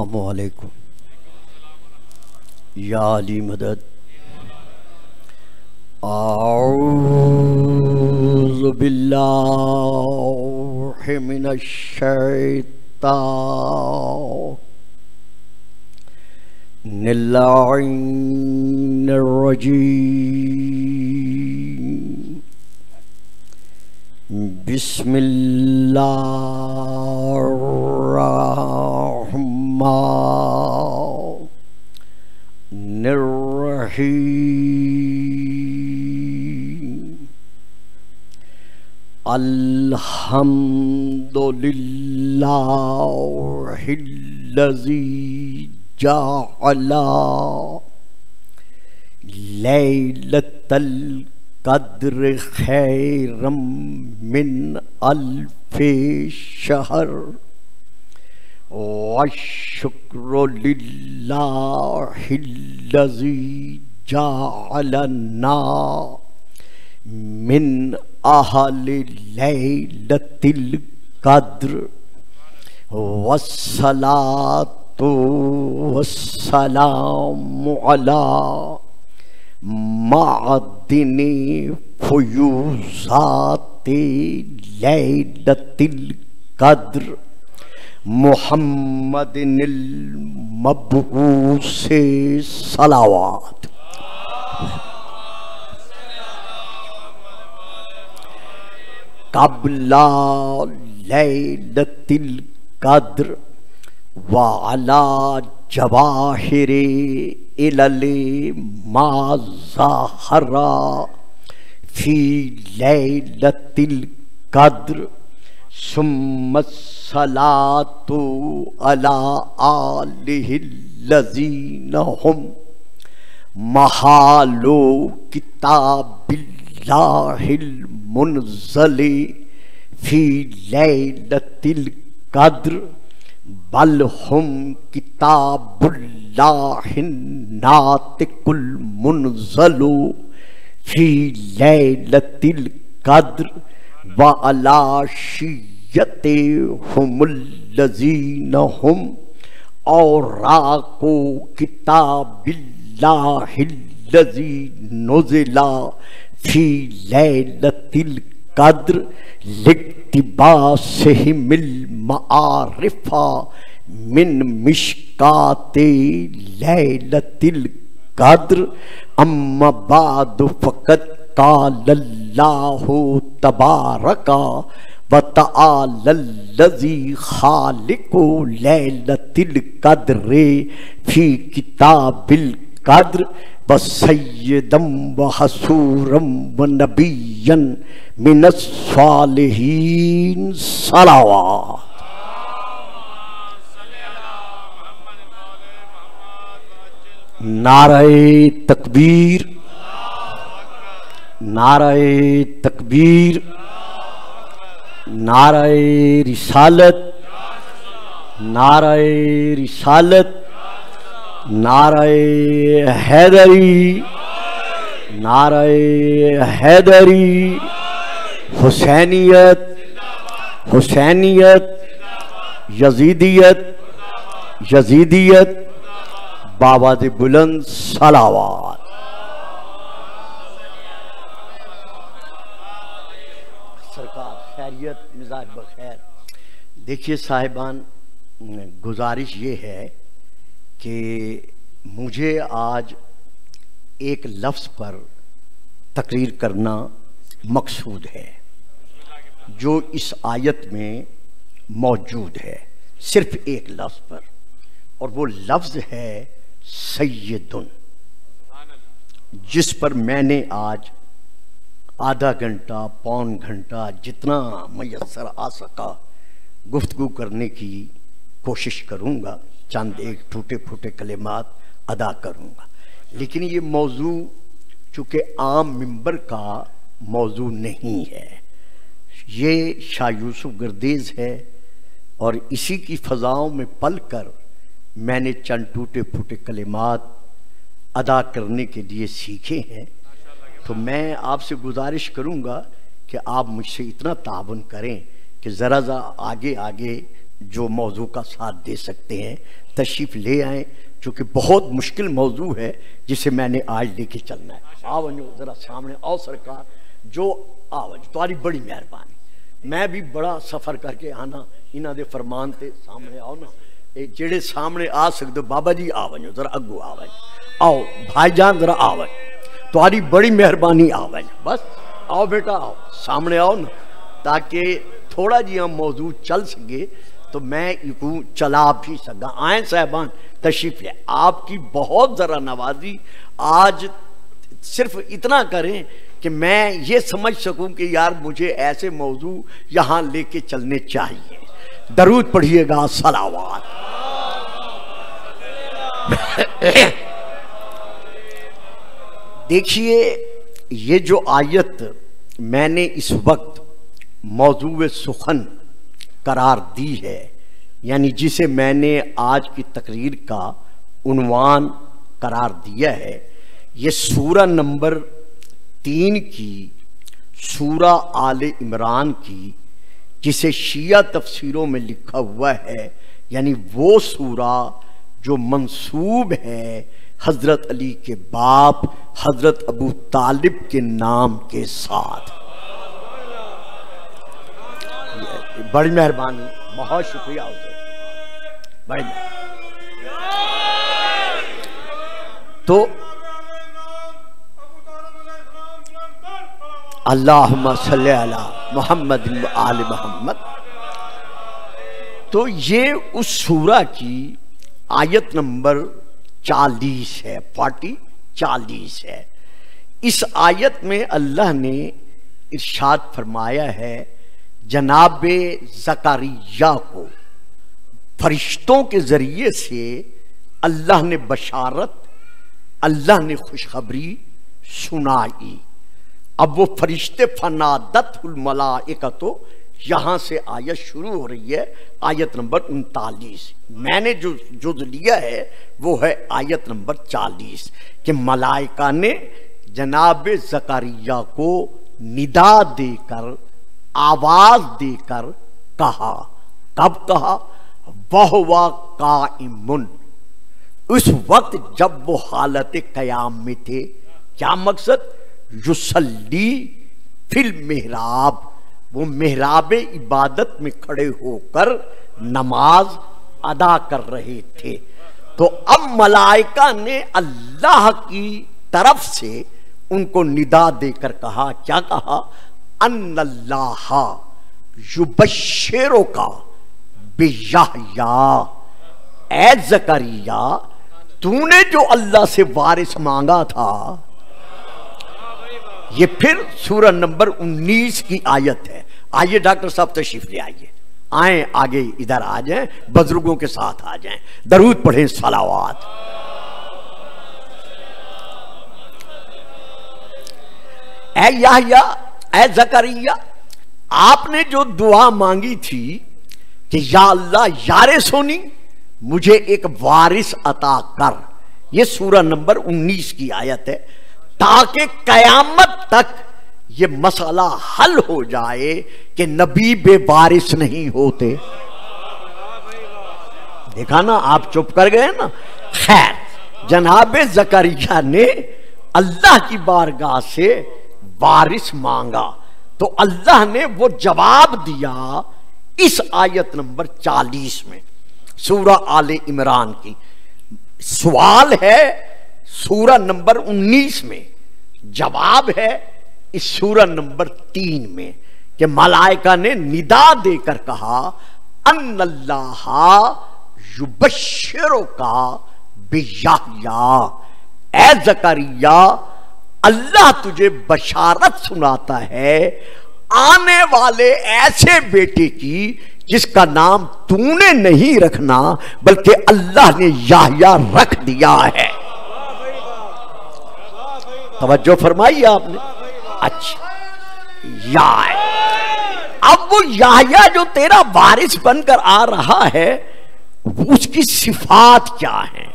السلام علیکم یا علی مدد. أعوذ باللہ من الشیطان اللعین الرجیم بسم الله الرحمن الرحيم. الحمد لله الذي جعل ليلة القدر قدر خير من ألف شهر. والشكر لله الذي جعلنا من أهل ليلة القدر. والصلاة والسلام على معدن فیوزات لیلت القدر محمد المبعوث صلوات قبل لیلت القدر وعلى جواہر علل ما ظاہر فی لیلت القدر ثم الصلاة على آلہ الذین ہم محالو کتاب اللہ المنزل فی لیلت القدر بل ہم کتاب اللہ ناطق المنزل فی لیلت القدر وعلا شیت ہم الذین ہم اوراقو کتاب اللہ الذی نزلا فی لیلت القدر لکھ لاقتباسہم المعارف من مشکات لیلت القدر، اما بعد فقط قال اللہ تبارک وتعالى الذي خالق ليلة القدر في كتاب القدر قدر وسيدا وحسورا ونبيا من الصالحين صلوات. نعرہ تکبیر نعرہ تکبیر، نعرہ رسالت نعرہ رسالت نعرہ حیدری نعرہ حیدری، حسینیت حسینیت، یزیدیت یزیدیت، بابا دی بلند صلوات۔ سرکار، خیریت، مزاج بخیر۔ دیکھیے صاحبان، گزارش یہ ہے کہ مجھے آج ایک لفظ پر تقریر کرنا مقصود ہے، جو اس آیت میں موجود ہے، صرف ایک لفظ پر، اور وہ لفظ ہے سیدن، جس پر میں نے آج آدھا گھنٹہ، پون گھنٹہ جتنا میسر آ سکا گفتگو کرنے کی کوشش کروں گا چند ایک ٹوٹے پھوٹے کلمات ادا کروں گا لیکن یہ موضوع چونکہ عام ممبر کا موضوع نہیں ہے، یہ شاہ یوسف گردیز ہے اور اسی کی فضاؤں میں پل کر میں نے چند ٹوٹے پھوٹے کلمات ادا کرنے کے لیے سیکھے ہیں۔ تو میں آپ سے گزارش کروں گا کہ آپ مجھ سے اتنا تعاون کریں کہ ذرا ذرا آگے آگے جو موضوع کا ساتھ دے سکتے ہیں، تشریف لے آئیں چونکہ بہت مشکل موضوع ہے، جسے میں نے آج لے کے چلنا ہے۔ آو ذرا سامنے آؤ سرکار، جو آو تاری بڑی مہربانی۔ میں بھی بڑا سفر کر کے آنا، انہاں دے فرمان تے سامنے آؤ نا۔ اے جڑے سامنے آ سکتے بابا جی آ ذرا اگو آ ونجو آؤ، بھائی جان، ذرا آ ونجو تاری بڑی مہربانی آ بس، آؤ بیٹا، آؤ۔ سامنے آؤ نا، تاکہ تھوڑا جی ہم موضوع چل سکے۔ تو میں چلا بھی سکا۔ آئیں صاحبان، تشریف لے آپ کی بہت ذرا نوازی۔ آج صرف اتنا کریں کہ میں یہ سمجھ سکوں کہ یار مجھے ایسے موضوع یہاں لے کے چلنے چاہیے۔ درود پڑھیے گا سلاوات دیکھیے، یہ جو آیت میں نے اس وقت موضوع سخن قرار دی ہے۔ یعنی جسے میں نے آج کی تقریر کا عنوان قرار دیا ہے۔ یہ سورہ نمبر تین کی، سورہ آل عمران کی، جسے شیعہ تفسیروں میں لکھا ہوا ہے یعنی وہ سورہ جو منصوب ہے حضرت علی کے باپ، حضرت ابو طالب کے نام کے ساتھ۔ بڑی مہربانی، بہت شکریہ بڑی تو اللہم صلی اللہ محمد آل محمد۔ تو یہ اس سورہ کی آیت نمبر چالیس ہے فارٹی چالیس ہے۔ اس آیت میں اللہ نے ارشاد فرمایا ہے جناب زکریہ کو فرشتوں کے ذریعے سے اللہ نے بشارت، اللہ نے خوشخبری سنائی۔ اب وہ فرشتے فنادت الملائکتو یہاں سے آیت شروع ہو رہی ہے، آیت نمبر انتالیس۔ میں نے جو جو لیا ہے، وہ ہے آیت نمبر چالیس۔ کہ ملائکہ نے جناب زکریہ کو ندا دے کر آواز دے کر کہا۔ کب کہا؟ وہ قائمن۔ اس وقت جب وہ حالت قیام میں تھے، کیا مقصد؟ یسلی فل محراب وہ محراب عبادت میں کھڑے ہو کر نماز ادا کر رہے تھے۔ تو اب ملائکہ نے اللہ کی طرف سے ان کو ندا دے کر کہا۔ کیا کہا؟ ان اللہ یبشرو کا اے زکریہ تو نے جو اللہ سے وارث مانگا تھا یہ پھر سورہ نمبر انیس کی آیت ہے۔ آئیے ڈاکٹر صاحب تشریف لے آئیے۔ آئیں، آگے ادھر آ جائیں، بزرگوں کے ساتھ آ جائیں۔ درود پڑھیں سلاوات اے یاہیا اے زکریہ آپ نے جو دعا مانگی تھی کہ یا اللہ یار سونی، مجھے ایک وارث عطا کر۔ یہ سورہ نمبر انیس کی آیت ہے۔ تاکہ قیامت تک یہ مسئلہ حل ہو جائے کہ نبی بے وارث نہیں ہوتے۔ دیکھا نا، آپ چپ کر گئے نا۔ خیر، جناب زکریہ نے اللہ کی بارگاہ سے وارث مانگا۔ تو اللہ نے وہ جواب دیا اس آیت نمبر چالیس میں، سورہ آل عمران کی۔ سوال ہے سورہ نمبر انیس میں، جواب ہے اس سورہ نمبر تین میں کہ ملائکہ نے ندا دے کر کہا، ان اللہ یبشرو کا اے زکریہ اللہ تجھے بشارت سناتا ہے، آنے والے ایسے بیٹے کی جس کا نام تو نے نہیں رکھنا، بلکہ اللہ نے یاہیا رکھ دیا ہے۔ توجہ فرمائی آپ نے؟ اچھا یا اب وہ یاہیا جو تیرا وارث بن کر آ رہا ہے اس کی صفات کیا ہے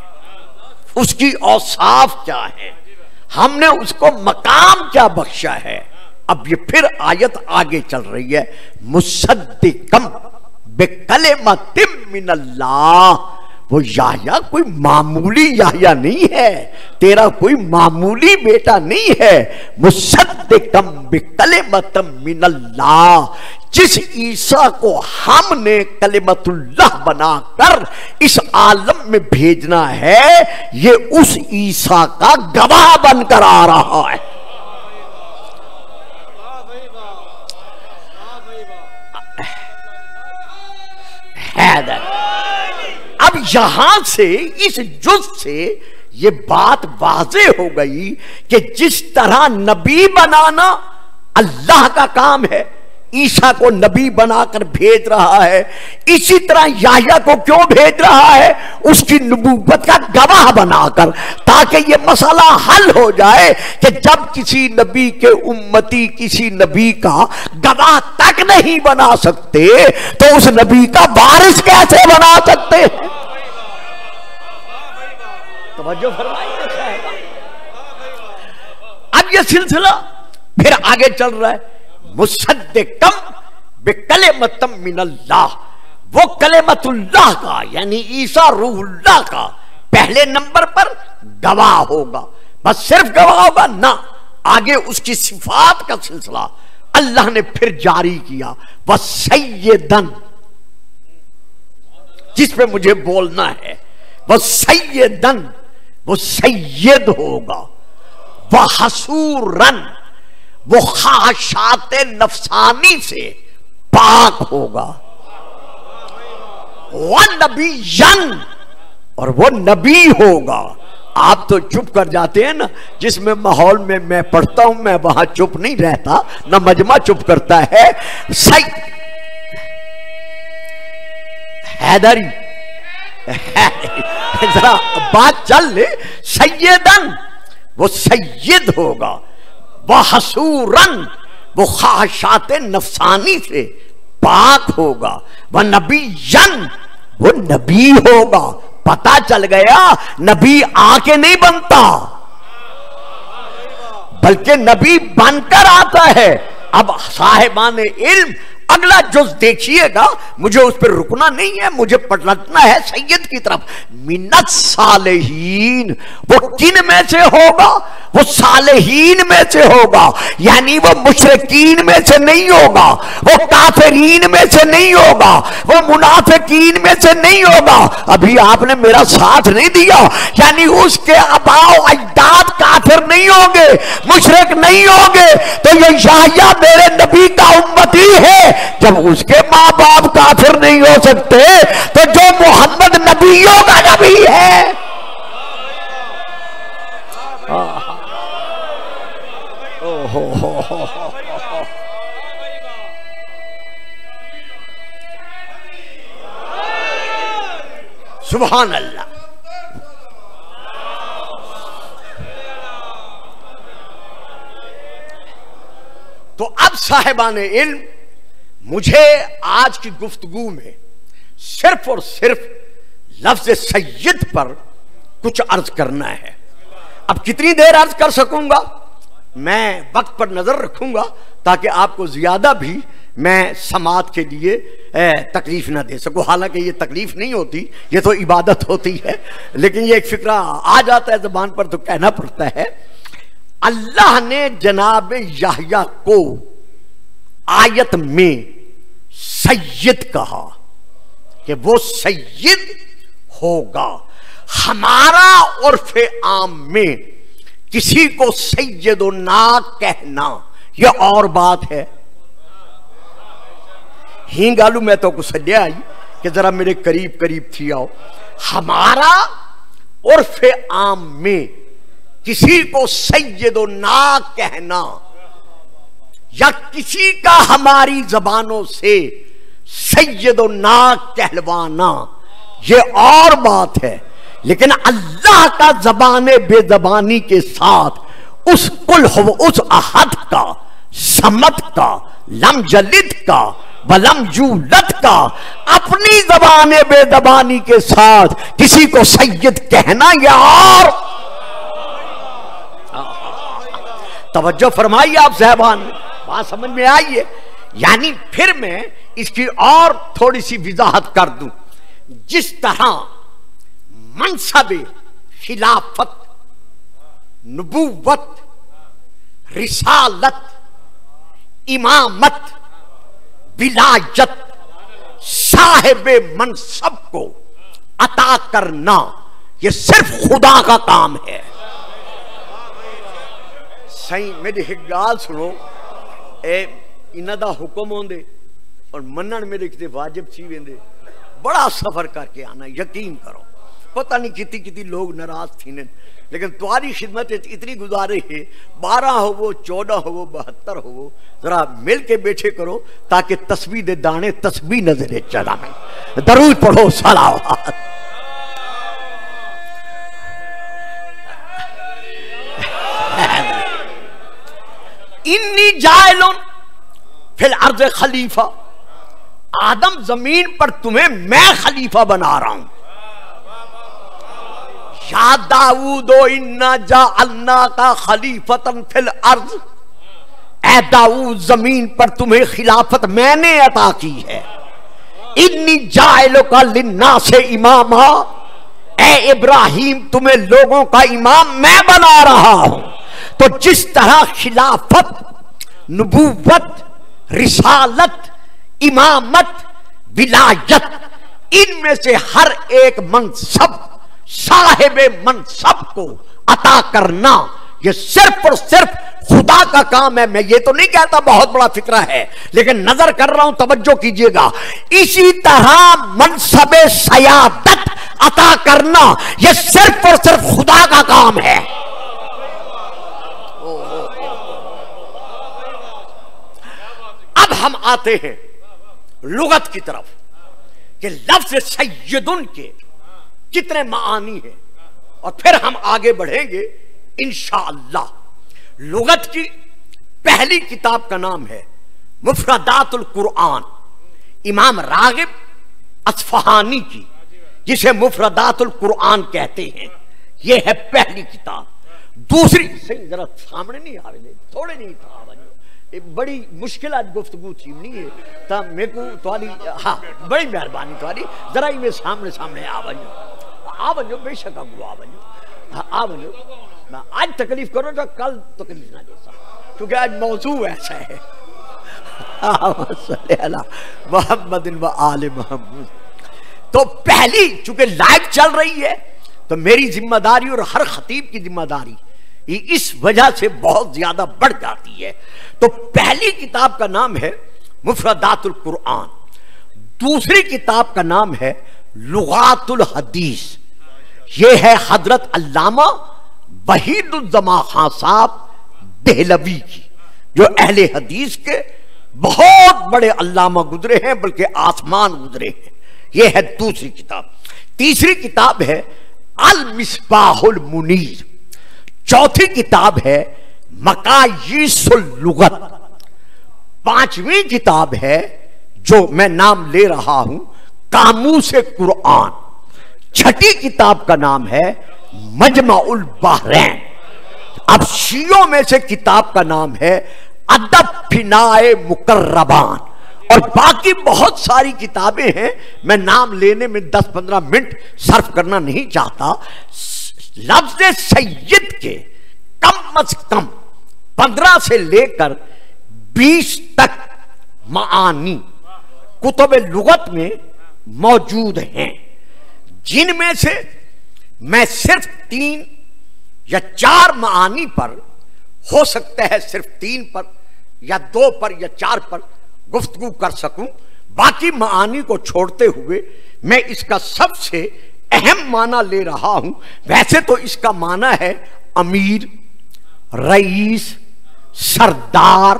اس کی اوصاف کیا ہے ہم نے اس کو مقام کیا بخشا ہے۔ اب یہ پھر آیت آگے چل رہی ہے۔ مصدقم بے من اللہ۔ وہ یاہیا کوئی معمولی یاہیا نہیں ہے، تیرا کوئی معمولی بیٹا نہیں ہے۔ مصدقم بکلمت من اللہ، جس عیسیٰ کو ہم نے کلمت اللہ بنا کر اس عالم میں بھیجنا ہے، یہ اس عیسیٰ کا گواہ بن کر آ رہا ہے۔ حیدر۔ اب یہاں سے، اس جز سے یہ بات واضح ہو گئی کہ جس طرح نبی بنانا اللہ کا کام ہے عیسیٰ کو نبی بنا کر بھیج رہا ہے، اسی طرح یاہیا کو کیوں بھیج رہا ہے؟ اس کی نبوت کا گواہ بنا کر، تاکہ یہ مسئلہ حل ہو جائے کہ جب کسی نبی کے امتی کسی نبی کا گواہ تک نہیں بنا سکتے، تو اس نبی کا وارث کیسے بنا سکتے؟ ہیں توجہ فرمائیے اب یہ سلسلہ پھر آگے چل رہا ہے۔ مصدقم بکلمتم من اللہ۔ وہ کلمت اللہ کا یعنی عیسیٰ روح اللہ کا، پہلے نمبر پر گواہ ہوگا۔ بس صرف گواہ ہوگا نہ، آگے اس کی صفات کا سلسلہ۔ اللہ نے پھر جاری کیا۔ وہ سیدن، جس پہ مجھے بولنا ہے۔ وہ سیدن، وہ سید ہوگا۔ وہ حسورن وہ خواہشات نفسانی سے پاک ہوگا۔ وہ نبی ین اور وہ نبی ہوگا۔ آپ تو چپ کر جاتے ہیں نا، جس میں ماحول میں میں پڑھتا ہوں، میں وہاں چپ نہیں رہتا، نہ مجمع چپ کرتا ہے۔ سی حیدری، ذرا بات چل لے، سیدن، وہ سید ہوگا۔ وہ وہ خواہشات نفسانی سے پاک ہوگا، وہ نبی ین وہ نبی ہوگا۔ پتا چل گیا، نبی آ کے نہیں بنتا۔ بلکہ نبی بن کر آتا ہے۔ اب صاحبان علم اگلا جز دیکھیے گا، مجھے اس پر رکنا نہیں ہے، مجھے پلٹنا ہے سید کی طرف۔ منت صالحین، وہ کن میں سے ہوگا؟ وہ صالحین میں سے ہوگا یعنی وہ مشرقین میں سے نہیں ہوگا، وہ کافرین میں سے نہیں ہوگا، وہ منافقین میں سے نہیں ہوگا۔ ابھی آپ نے میرا ساتھ نہیں دیا یعنی اس کے اباؤ اجداد کافر نہیں ہوں گے مشرق نہیں ہوں گے۔ تو یہ شاہیہ میرے نبی کا امتی ہے جب اس کے ماں باپ کافر نہیں ہو سکتے، تو جو محمد نبیوں کا نبی ہے۔ سبحان اللہ۔ تو اب صاحبان علم مجھے آج کی گفتگو میں صرف اور صرف لفظ سید پر کچھ عرض کرنا ہے۔ اب کتنی دیر عرض کر سکوں گا؟ میں وقت پر نظر رکھوں گا تاکہ آپ کو زیادہ بھی میں سماعت کے لیے تکلیف نہ دے سکوں۔ حالانکہ یہ تکلیف نہیں ہوتی، یہ تو عبادت ہوتی ہے، لیکن یہ ایک فکرہ آ جاتا ہے زبان پر تو کہنا پڑتا ہے۔ اللہ نے جناب یحییٰ کو آیت میں سید کہا کہ وہ سید ہوگا۔ ہمارا عرف عام میں کسی کو سید و نا کہنا، یہ اور بات ہے۔ ہی گالو میں تو کچھ آئی کہ ذرا میرے قریب قریب تھی آؤ۔ ہمارا عرف عام میں کسی کو سید و نا کہنا یا کسی کا ہماری زبانوں سے سید و ناک کہلوانا، یہ اور بات ہے۔ لیکن اللہ کا زبان بے زبانی کے ساتھ، اس کل اس احد کا، سمت کا، لم جلد کا بلم جولت کا، اپنی زبان بے زبانی کے ساتھ کسی کو سید کہنا یا اور۔ توجہ فرمائیے آپ صاحبان بات سمجھ میں آئیے یعنی پھر میں اس کی اور تھوڑی سی وضاحت کر دوں۔ جس طرح منصب خلافت، نبوت، رسالت، امامت ولایت صاحب منصب کو عطا کرنا، یہ صرف خدا کا کام ہے۔ سائیں، میری ایک گال سنو۔ اے انہ دا حکم ہوندے اور منن میرے کتے واجب چھی ویندے، بڑا سفر کر کے آنا، یقین کرو۔ پتہ نہیں کتی کتی لوگ ناراض تھی لیکن تمہاری خدمت اتنی گزارے ہے، بارہ ہو وہ چودہ ہو وہ بہتر ہو وہ ذرا مل کے بیٹھے کرو تاکہ تسبیح دے دانے، تسبیح نظر چلا میں۔ درود پڑھو صلاوات انی جائلن فی الارض خلیفہ۔ آدم زمین پر تمہیں میں خلیفہ بنا رہا ہوں۔ یا داود انا جعلنا کا خلیفتن فی الارض۔ اے داود زمین پر تمہیں خلافت میں نے عطا کی ہے۔ انی جائلو کا لنا سے امام اے ابراہیم، تمہیں لوگوں کا امام میں بنا رہا ہوں۔ تو جس طرح خلافت، نبوت، رسالت، امامت، ولایت، ان میں سے ہر ایک منصب، صاحب منصب کو عطا کرنا، یہ صرف اور صرف خدا کا کام ہے۔ میں یہ تو نہیں کہتا بہت بڑا فکرہ ہے، لیکن نظر کر رہا ہوں، توجہ کیجیے گا۔ اسی طرح منصب سیادت عطا کرنا، یہ صرف اور صرف خدا کا کام ہے۔ اب ہم آتے ہیں لغت کی طرف کہ لفظ سیدن کے کتنے معانی ہیں اور پھر ہم آگے بڑھیں گے انشاءاللہ۔ لغت کی پہلی کتاب کا نام ہے مفردات القرآن۔ امام راغب اصفہانی کی، جسے مفردات القرآن کہتے ہیں۔ یہ ہے پہلی کتاب۔ دوسری، ذرا سامنے نہیں آ رہے، تھوڑے نہیں تھا بڑی مشکل آج گفتگو تھی نہیں ہے تا میں کو تواری ہاں بڑی مہربانی تواری ذرا ہی میں سامنے سامنے آ بنجو آ بنجو بے شک آگو آ بنجو ہاں، آ بنجو آج تکلیف کرو جو کل تکلیف نہ جیسا کیونکہ آج موضوع ایسا ہے۔ صلی اللہ، محمد و آل محمد۔ تو پہلی چونکہ لائف چل رہی ہے، تو میری ذمہ داری اور ہر خطیب کی ذمہ داری اس وجہ سے بہت زیادہ بڑھ جاتی ہے۔ تو پہلی کتاب کا نام ہے مفردات القرآن۔ دوسری کتاب کا نام ہے لغات الحدیث۔ یہ ہے حضرت علامہ وحید الزما خان صاحب دہلوی کی، جو اہل حدیث کے بہت بڑے علامہ گزرے ہیں، بلکہ آسمان گزرے ہیں۔ یہ ہے دوسری کتاب۔ تیسری کتاب ہے المصباح المنیر۔ چوتھی کتاب ہے مکایس اللغت پانچویں کتاب ہے جو میں نام لے رہا ہوں کامو سے قرآن۔ چھٹی کتاب کا نام ہے مجمع البحرین۔ اب شیعوں میں سے کتاب کا نام ہے ادب فنائے مقربان۔ اور باقی بہت ساری کتابیں ہیں، میں نام لینے میں دس پندرہ منٹ صرف کرنا نہیں چاہتا۔ لفظ سید کے کم از کم پندرہ سے لے کر بیس تک معانی کتب لغت میں موجود ہیں۔ جن میں سے میں صرف تین یا چار معانی پر ہو سکتا ہے صرف تین پر یا دو پر یا چار پر گفتگو کر سکوں۔ باقی معانی کو چھوڑتے ہوئے میں اس کا سب سے اہم معنی لے رہا ہوں۔ ویسے تو اس کا معنی ہے امیر، رئیس، سردار،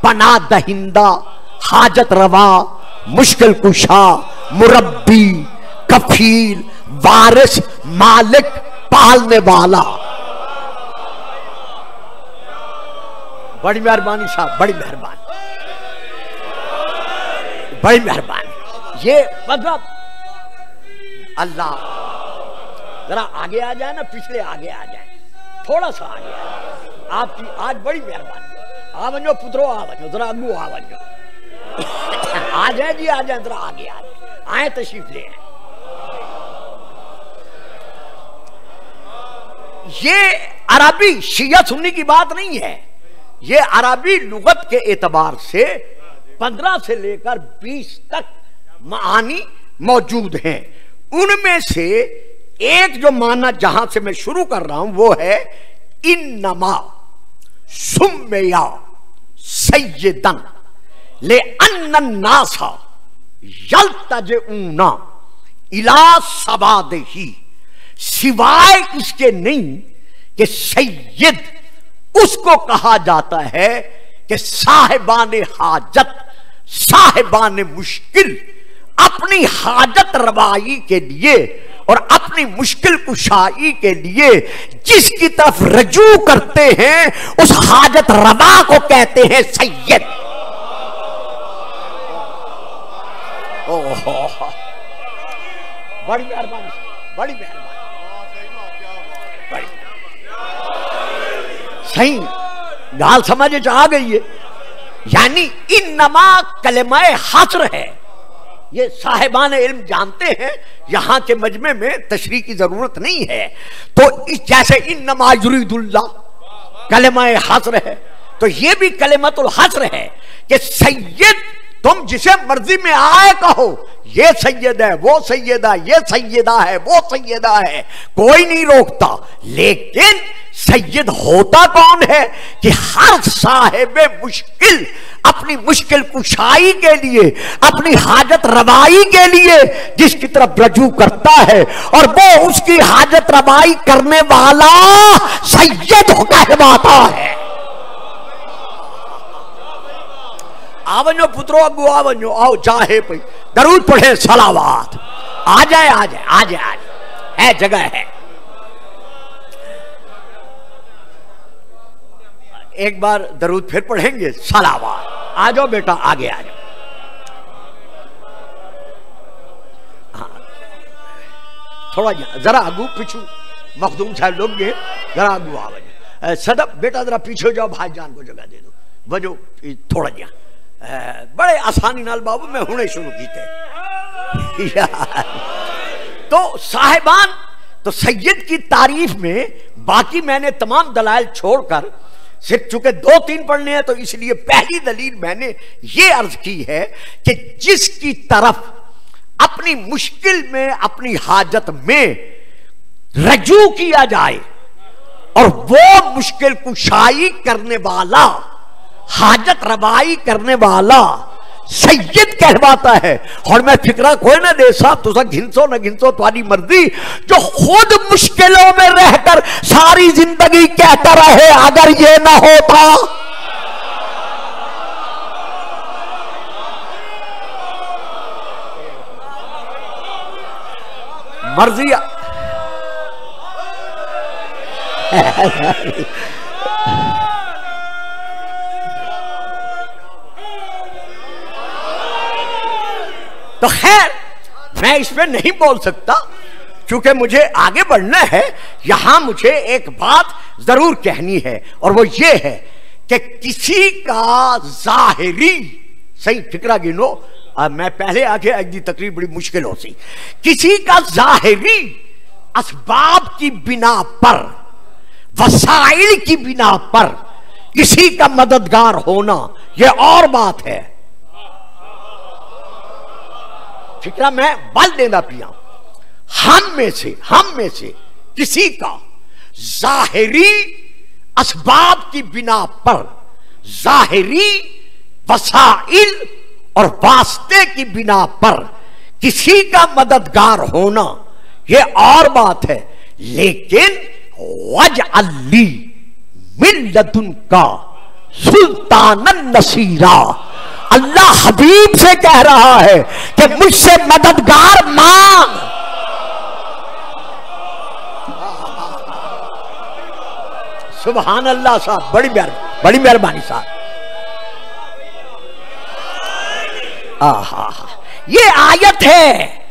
پناہ دہندہ، حاجت روا، مشکل کشا، مربی، کفیل، وارث، مالک، پالنے والا۔ بڑی مہربانی صاحب، بڑی مہربانی۔ بڑی مہربانی۔ یہ مطلب اللہ. ذرا آگے آ جائے نا، پچھلے آگے آ جائے. تھوڑا سا آگے آ جائے. آپ کی آج بڑی مہربانی آ بنو پترو آ بنو ذرا اگو آ بنو آ جائے جی آ جائے، ذرا آگے آ جائے. آئے تشریف لے آئے یہ عربی شیعہ سنی کی بات نہیں ہے. یہ عربی لغت کے اعتبار سے پندرہ سے لے کر بیس تک معانی موجود ہیں. ان میں سے ایک جو معنی جہاں سے میں شروع کر رہا ہوں، وہ ہے انما سمیا سیدن لے ان الناس یلتجعونا الى سبادہی سوائے اس کے نہیں کہ سید اس کو کہا جاتا ہے کہ صاحبان حاجت، صاحبان مشکل اپنی حاجت روائی کے لیے اور اپنی مشکل کشائی کے لیے جس کی طرف رجوع کرتے ہیں، اس حاجت روا کو کہتے ہیں سید۔ بڑی مہربانی بڑی مہربانی۔ صحیح۔ گال سمجھ آ گئی ہے۔ یعنی انما کلمہ حصر ہے۔ یہ صاحبان علم جانتے ہیں، یہاں کے مجمع میں تشریح کی ضرورت نہیں ہے۔ تو اس جیسے انما یرید اللہ، کلمہ حصر ہے۔ تو یہ بھی کلمت الحصر ہے کہ سید، تم جسے مرضی میں آئے کہو، یہ سید ہے، وہ سیدہ، یہ سیدہ ہے، وہ سیدہ ہے۔ کوئی نہیں روکتا، لیکن سید ہوتا کون ہے کہ ہر صاحب مشکل اپنی مشکل کشائی کے لیے، اپنی حاجت روائی کے لیے جس کی طرف رجوع کرتا ہے اور وہ اس کی حاجت روائی کرنے والا سید کہواتا ہے۔ آونجو پترو اگو آونجو آو چاہے پہ، درود پڑھے سلاوات آ جائے آ جائے آ جائے آ جائے۔ ہے، جگہ ہے۔ ایک بار درود پھر پڑھیں گے۔ سلاوات آ جاؤ بیٹا، آگے آ جاؤ۔ ہاں۔ تھوڑا جا، ذرا اگو پیچھو۔ مخدوم صاحب لوگ گے ذرا اگو آ وجہ صدب بیٹا ذرا پیچھو جاؤ، بھائی جان کو جگہ دے دو۔ وجو تھوڑا جا۔ بڑے آسانی نال بابو، میں ہونے شروع کیتے۔ تو صاحبان، تو سید کی تعریف میں باقی میں نے تمام دلائل چھوڑ کر صرف چونکہ دو تین پڑھنے ہیں تو اس لیے پہلی دلیل میں نے یہ عرض کی ہے کہ جس کی طرف اپنی مشکل میں، اپنی حاجت میں رجوع کیا جائے اور وہ مشکل کشائی کرنے والا، حاجت روائی کرنے والا سید کہواتا ہے۔ اور میں فکرہ کوئی نہ دے، صاحب، تو سا گھنسو نہ گھنسو توانی مرضی۔ جو خود مشکلوں میں رہ کر ساری زندگی کہتا رہے، اگر یہ نہ ہوتا۔ مرضی۔ تو خیر، میں اس پہ نہیں بول سکتا، چونکہ مجھے آگے بڑھنا ہے، یہاں مجھے ایک بات ضرور کہنی ہے، اور وہ یہ ہے کہ کسی کا ظاہری، صحیح، فکرہ گنو میں پہلے آگے دی تقریب بڑی مشکل ہو سی۔ کسی کا ظاہری اسباب کی بنا پر، وسائل کی بنا پر کسی کا مددگار ہونا، یہ اور بات ہے۔ فکرہ میں بل دینا پیا۔ ہم میں سے، ہم میں سے کسی کا ظاہری اسباب کی بنا پر، ظاہری وسائل اور واسطے کی بنا پر کسی کا مددگار ہونا، یہ اور بات ہے۔ لیکن وج علی ملتن کا سلطان نصیرہ۔ اللہ حبیب سے کہہ رہا ہے کہ مجھ سے مددگار مانگ۔ سبحان اللہ صاحب، بڑی مہربانی بڑی مہربانی صاحب۔ یہ آیت ہے۔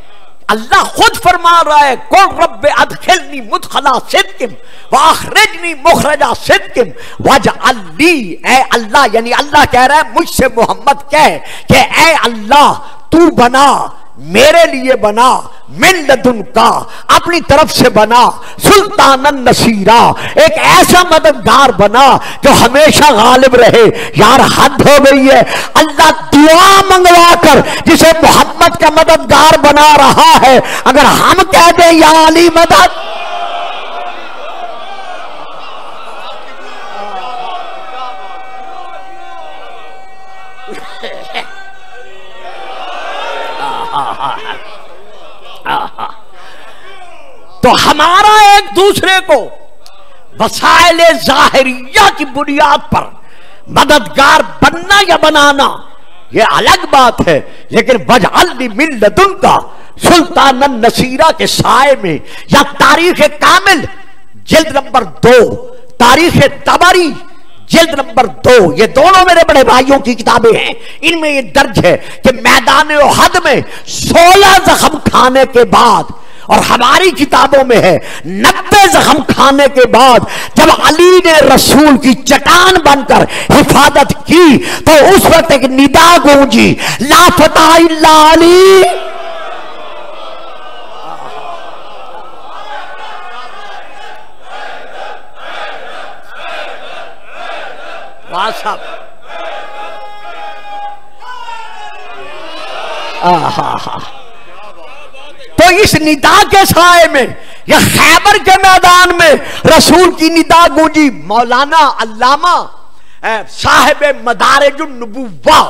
اللہ خود فرما رہا ہے، کون رب ادخلنی مدخلا صدقم، واخرجنی مخرجا صدقم۔ وجعلی اے اللہ یعنی اللہ کہہ رہا ہے، مجھ سے محمد کہہ کہ اے اللہ، تو بنا میرے لیے بنا، من لدن کا، اپنی طرف سے بنا سلطان النصیرہ ایک ایسا مددگار بنا جو ہمیشہ غالب رہے۔ یار، حد ہو گئی ہے۔ اللہ دعا منگوا کر جسے محمد کا مددگار بنا رہا ہے۔ اگر ہم کہہ دیں یا علی مدد۔ تو ہمارا ایک دوسرے کو وسائل ظاہریہ کی بنیاد پر مددگار بننا یا بنانا، یہ الگ بات ہے، لیکن وجعلنی من لدن کا سلطان النصیرہ کے سائے میں یا تاریخ کامل، جلد نمبر دو، تاریخ تبری جلد نمبر دو، یہ دونوں میرے بڑے بھائیوں کی کتابیں ہیں۔ ان میں یہ درج ہے کہ میدان حد میں سولہ زخم کھانے کے بعد، اور ہماری کتابوں میں ہے، نبے زخم کھانے کے بعد جب علی نے رسول کی چٹان بن کر حفاظت کی، تو اس وقت ایک ندا گونجی، لا فتح اللہ علی۔ تو اس ندا کے سائے میں یا خیبر کے میدان میں رسول کی ندا گونجی مولانا علامہ صاحب مدارج النبوہ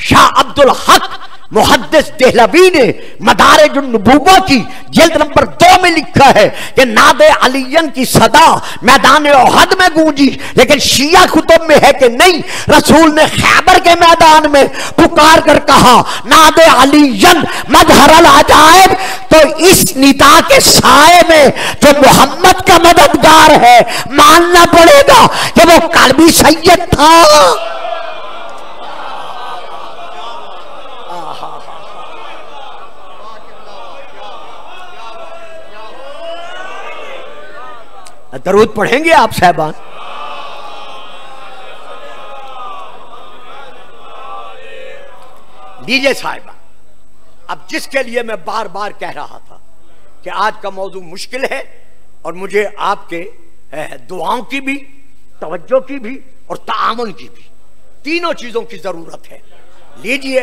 شاہ عبد الحق محدث دہلوی نے مدارج النبوہ کی جلد نمبر دو میں لکھا ہے کہ ناد علین کی صدا میدان احد میں گونجی، لیکن شیعہ خطب میں ہے کہ نہیں، رسول نے خیبر کے میدان میں پکار کر کہا ناد علین مدہر العجائب، تو اس ندا کے سائے میں جو محمد کا مددگار ہے، ماننا پڑے گا کہ وہ قلبی سید تھا۔ درود پڑھیں گے آپ صاحبان؟ لیجیے صاحبہ اب جس کے لیے میں بار بار کہہ رہا تھا کہ آج کا موضوع مشکل ہے اور مجھے آپ کے دعاؤں کی بھی، توجہ کی بھی اور تعامل کی بھی تینوں چیزوں کی ضرورت ہے۔ لیجیے،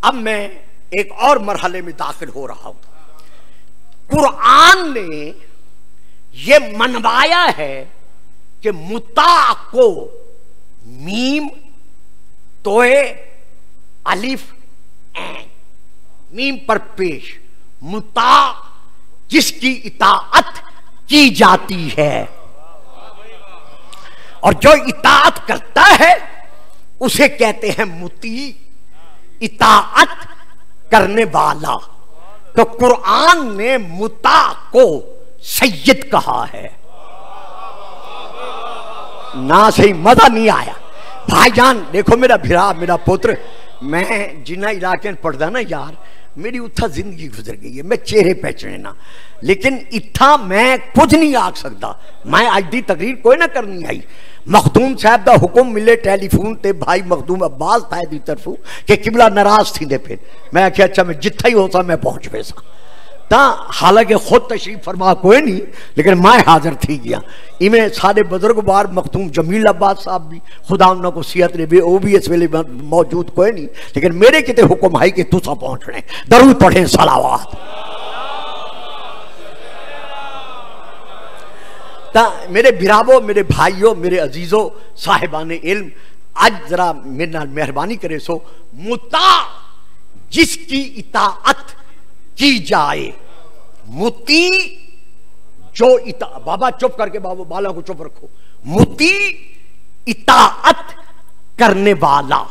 اب میں ایک اور مرحلے میں داخل ہو رہا ہوں۔ قرآن نے یہ منوایا ہے کہ متا کو میم، توئے، الف، این۔ میم پر پیش۔ متا جس کی اطاعت کی جاتی ہے۔ اور جو اطاعت کرتا ہے، اسے کہتے ہیں متی، اطاعت کرنے والا۔ تو قرآن نے متا کو سید کہا ہے۔ نہ صحیح مزہ نہیں آیا۔ بھائی جان، دیکھو میرا بھرا میرا پوتر میں جنہ علاقے میں پڑھتا نا یار، میری اتھا زندگی گزر گئی ہے، میں چہرے پہچنے نا لیکن اتھا میں کچھ نہیں آگ سکتا۔ میں آج دی تقریر کوئی نہ کرنی آئی۔ مخدوم صاحب دا حکم ملے ٹیلی فون تے بھائی مخدوم عباس تھا دی طرفوں کہ قبلہ نراز تھی دے پھر۔ میں کہ اچھا میں جتھا ہی ہوتا میں پہنچ پیسا تا حالانکہ خود تشریف فرما کوئی نہیں، لیکن میں حاضر تھی گیا۔ ایمیں سارے بزرگ بار مختوم جمیل عباد صاحب بھی، خدا انہوں کو سیحت نے بھی او بھی اس ویلے موجود کوئی نہیں۔ لیکن میرے کتے حکم آئی کہ تو سا پہنچنے درود پڑھیں صلاوات تا میرے بھراووں میرے بھائیوں میرے عزیزوں صاحبان علم، آج ذرا میرے نال مہربانی کرے سو، متا جس کی اطاعت کی جائے۔ متی جو اتا، بابا چپ کر کے بابا، بالا کو چپ رکھو۔ متی اطاعت کرنے والا۔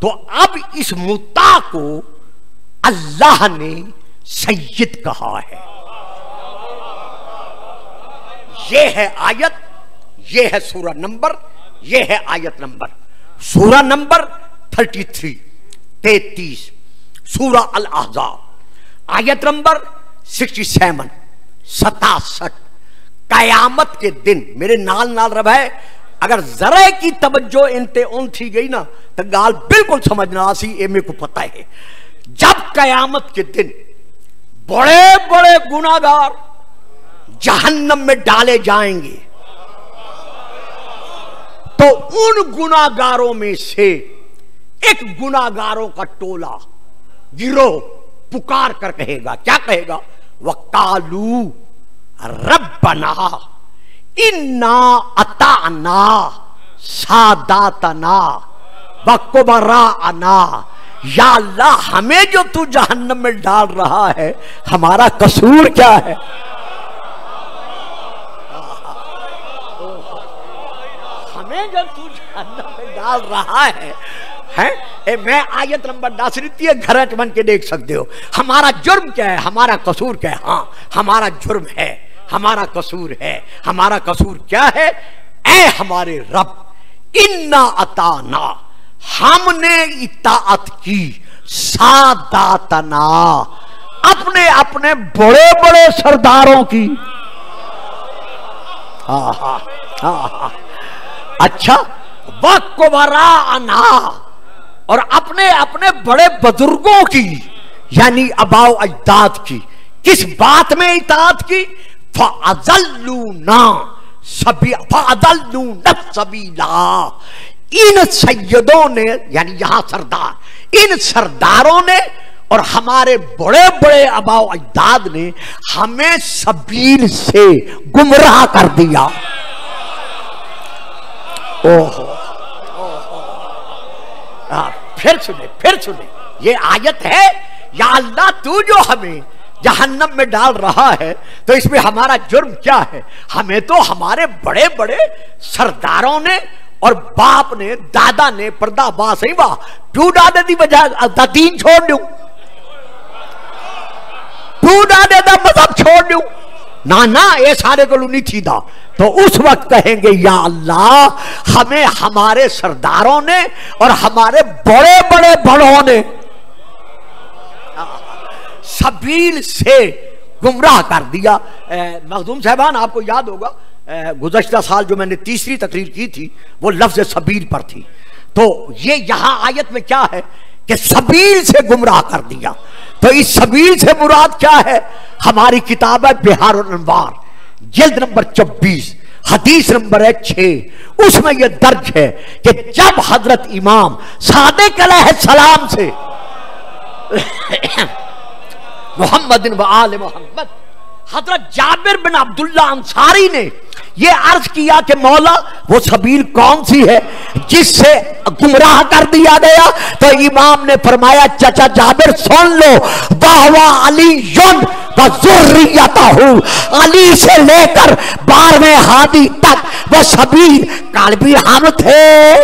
تو اب اس متا کو اللہ نے سید کہا ہے۔ یہ ہے آیت، یہ ہے سورہ نمبر، یہ ہے آیت نمبر۔ سورہ نمبر تھرٹی تھری، تینتیس۔ سورہ الاحزاب۔ آیت نمبر سکسٹی سیون، ستاسٹھ۔ قیامت کے دن، میرے نال نال رب ہے، اگر ذرے کی توجہ انتے ان تھی گئی نا، تو گال بالکل سمجھنا سی اے میں کو پتہ ہے۔ جب قیامت کے دن بڑے بڑے گناگار جہنم میں ڈالے جائیں گے، تو ان گناگاروں میں سے ایک گناگاروں کا ٹولا گرو۔ پکار کر کہے گا، کیا کہے گا؟ وکالو ربنا انا اتانا ساداتنا بکبرانا یا اللہ، ہمیں جو تو جہنم میں ڈال رہا ہے، ہمارا قصور کیا ہے؟ ہمیں جو تو جہنم میں ڈال رہا ہے ہیں؟ اے میں آیت نمبر دس رہتی ہے گھرچ بن کے دیکھ سکتے ہو۔ ہمارا جرم کیا ہے؟ ہمارا قصور کیا ہے؟ ہاں ہمارا جرم ہے، ہمارا قصور ہے۔ ہمارا قصور کیا ہے؟ اے ہمارے رب، انا اتانا ہم نے اطاعت کی ساداتنا۔ اپنے اپنے بڑے بڑے سرداروں کی۔ ہاں ہاں ہاں ہاں۔ اچھا وَقْوَرَاءَنَا اور اپنے اپنے بڑے بزرگوں کی یعنی اباؤ اجداد کی، کس بات میں اطاعت کی؟ فَأَذَلُّونَا فَأَذَلُّونَا سَبِيلًا ان سیدوں نے یعنی یہاں سردار، ان سرداروں نے اور ہمارے بڑے بڑے اباؤ اجداد نے ہمیں سبیل سے گمراہ کر دیا۔ پھر سنے پھر سنے یہ آیت ہے، یا اللہ تو جو ہمیں جہنم میں ڈال رہا ہے، تو اس میں ہمارا جرم کیا ہے؟ ہمیں تو ہمارے بڑے بڑے سرداروں نے اور باپ نے، دادا نے پردہ با صحیح با تو دادے دی وجہ دا دین چھوڑ دوں تو دادے دا مذہب چھوڑ دوں نا نا اے سارے کو نہیں تھی دا تو اس وقت کہیں گے، یا اللہ، ہمیں ہمارے سرداروں نے اور ہمارے بڑے بڑے بڑوں نے سبیل سے گمراہ کر دیا۔ مخدوم صاحبان، آپ کو یاد ہوگا گزشتہ سال جو میں نے تیسری تقریر کی تھی، وہ لفظ سبیل پر تھی۔ تو یہ یہاں آیت میں کیا ہے کہ سبیل سے گمراہ کر دیا۔ تو اس سبیل سے مراد کیا ہے؟ ہماری کتاب ہے بہار الانوار، جلد نمبر چوبیس حدیث نمبر ہے چھ۔ اس میں یہ درج ہے کہ جب حضرت امام صادق علیہ السلام سے محمد و آل محمد، حضرت جابر بن عبداللہ انصاری نے یہ عرض کیا کہ مولا، وہ سبیل کون سی ہے جس سے گمراہ کر دیا گیا؟ تو امام نے فرمایا، چچا جابر سن لو واہ علی یون ہوں علی سے لے کر بارہویں ہادی تک وہ سبیل کالبی ہم تھے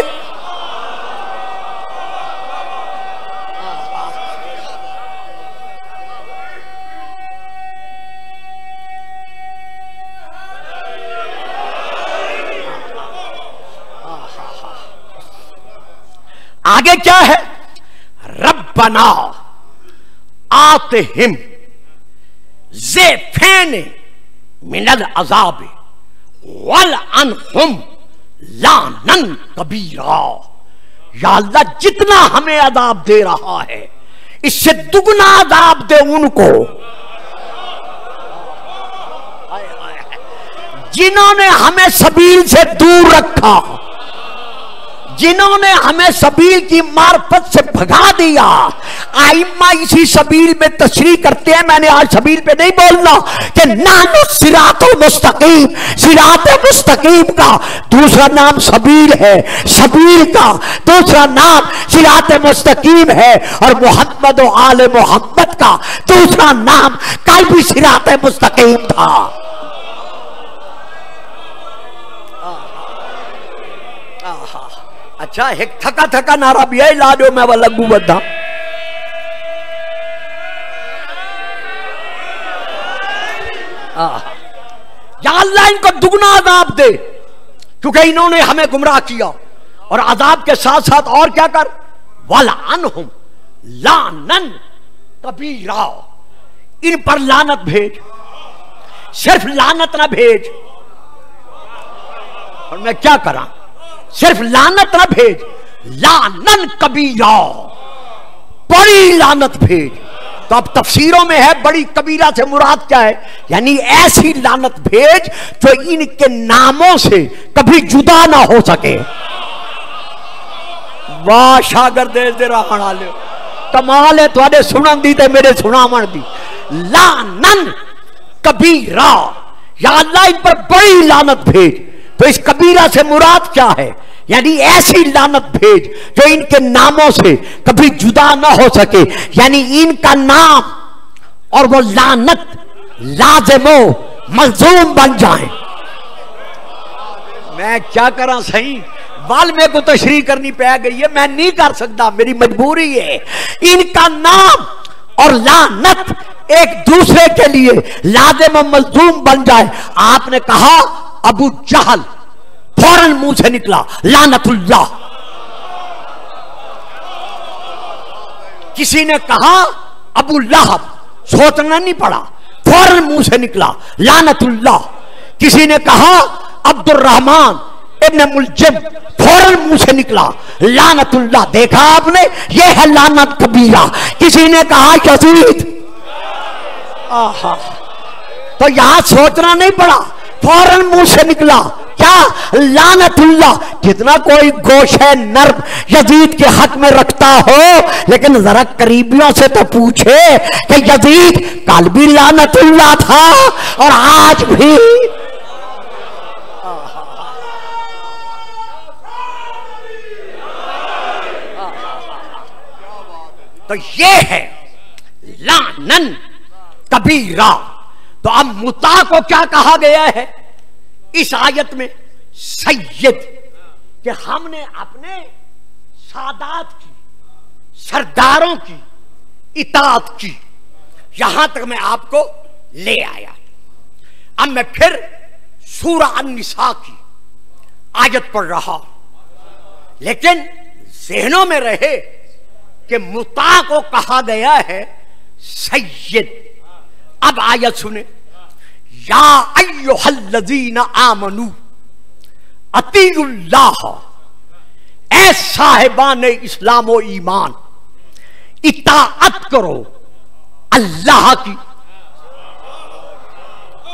آگے کیا ہے؟ ربنا آتہم زیفین من العذاب والعنہم لانن کبیرہ یا اللہ، جتنا ہمیں عذاب دے رہا ہے، اس سے دگنا عذاب دے ان کو۔ جنہوں نے ہمیں سبیل سے دور رکھا۔ جنہوں نے ہمیں سبیل کی معرفت سے بھگا دیا۔ آئمہ اسی سبیل میں تشریح کرتے ہیں۔ میں نے آج سبیل پہ نہیں بولنا کہ نانو سرات مستقیم سرات مستقیم کا دوسرا نام سبیل ہے، سبیل کا دوسرا نام سرات مستقیم ہے اور محمد و آل محمد کا دوسرا نام کل بھی سرات مستقیم تھا۔ اچھا ایک تھکا تھکا نعرہ بھی ہے لاڈو میں وہ لگو بدھا یا اللہ ان کو دگنا عذاب دے کیونکہ انہوں نے ہمیں گمراہ کیا اور عذاب کے ساتھ ساتھ اور کیا کر وَلَعَنْهُمْ لَانَن کبیرہ ان پر لانت بھیج صرف لانت نہ بھیج اور میں کیا کراں صرف لانت نہ بھیج لانن کبیرہ۔ بڑی لانت بھیج۔ تو اب تفسیروں میں ہے بڑی کبیرہ سے مراد کیا ہے؟ یعنی ایسی لانت بھیج جو ان کے ناموں سے کبھی جدا نہ ہو سکے۔ واہ شاگر دے دے رہا لے کمال ہے تو سنن دی تے میرے سنا من دی۔ لانن کبیرہ۔ یا اللہ، ان پر بڑی لانت بھیج۔ تو اس کبیرہ سے مراد کیا ہے؟ یعنی ایسی لانت بھیج جو ان کے ناموں سے کبھی جدا نہ ہو سکے۔ یعنی ان کا نام اور وہ لانت لازم و ملزوم بن جائیں میں کیا کرا صحیح بال میں کو تشریح کرنی پہ گئی ہے، میں نہیں کر سکتا، میری مجبوری ہے۔ ان کا نام اور لانت ایک دوسرے کے لیے لازم و ملزوم بن جائے۔ آپ نے کہا ابو جہل فوراً منہ سے نکلا لانت اللہ کسی نے کہا، ابو لہب، سوچنا نہیں پڑا۔ فوراً منہ سے نکلا لانت اللہ کسی نے کہا عبد الرحمان ابن ملجم، فوراً منہ سے نکلا۔ لانت اللہ دیکھا آپ نے؟ یہ ہے لانت کبیرہ۔ کسی نے کہا یزید آہا۔ تو یہاں سوچنا نہیں پڑا۔ فوراً منہ سے نکلا۔ کیا؟ لانت اللہ جتنا کوئی گوش ہے نرم یزید کے حق میں رکھتا ہو، لیکن ذرا قریبیوں سے تو پوچھے کہ یزید کل بھی لانت اللہ تھا اور آج بھی۔ تو یہ ہے لانن کبیرہ۔ تو اب متا کو کیا کہا گیا ہے اس آیت میں سید کہ ہم نے اپنے سادات کی، سرداروں کی، اطاعت کی، یہاں تک میں آپ کو لے آیا۔ اب میں پھر سورہ النساء کی آیت پڑھ رہا ہوں۔ لیکن ذہنوں میں رہے کہ متا کو کہا گیا ہے سید۔ اب آیت سنیں۔ یا ایوہ الذین آمنو اطیع اللہ۔ اے صاحبان اسلام و ایمان، اطاعت کرو اللہ کی۔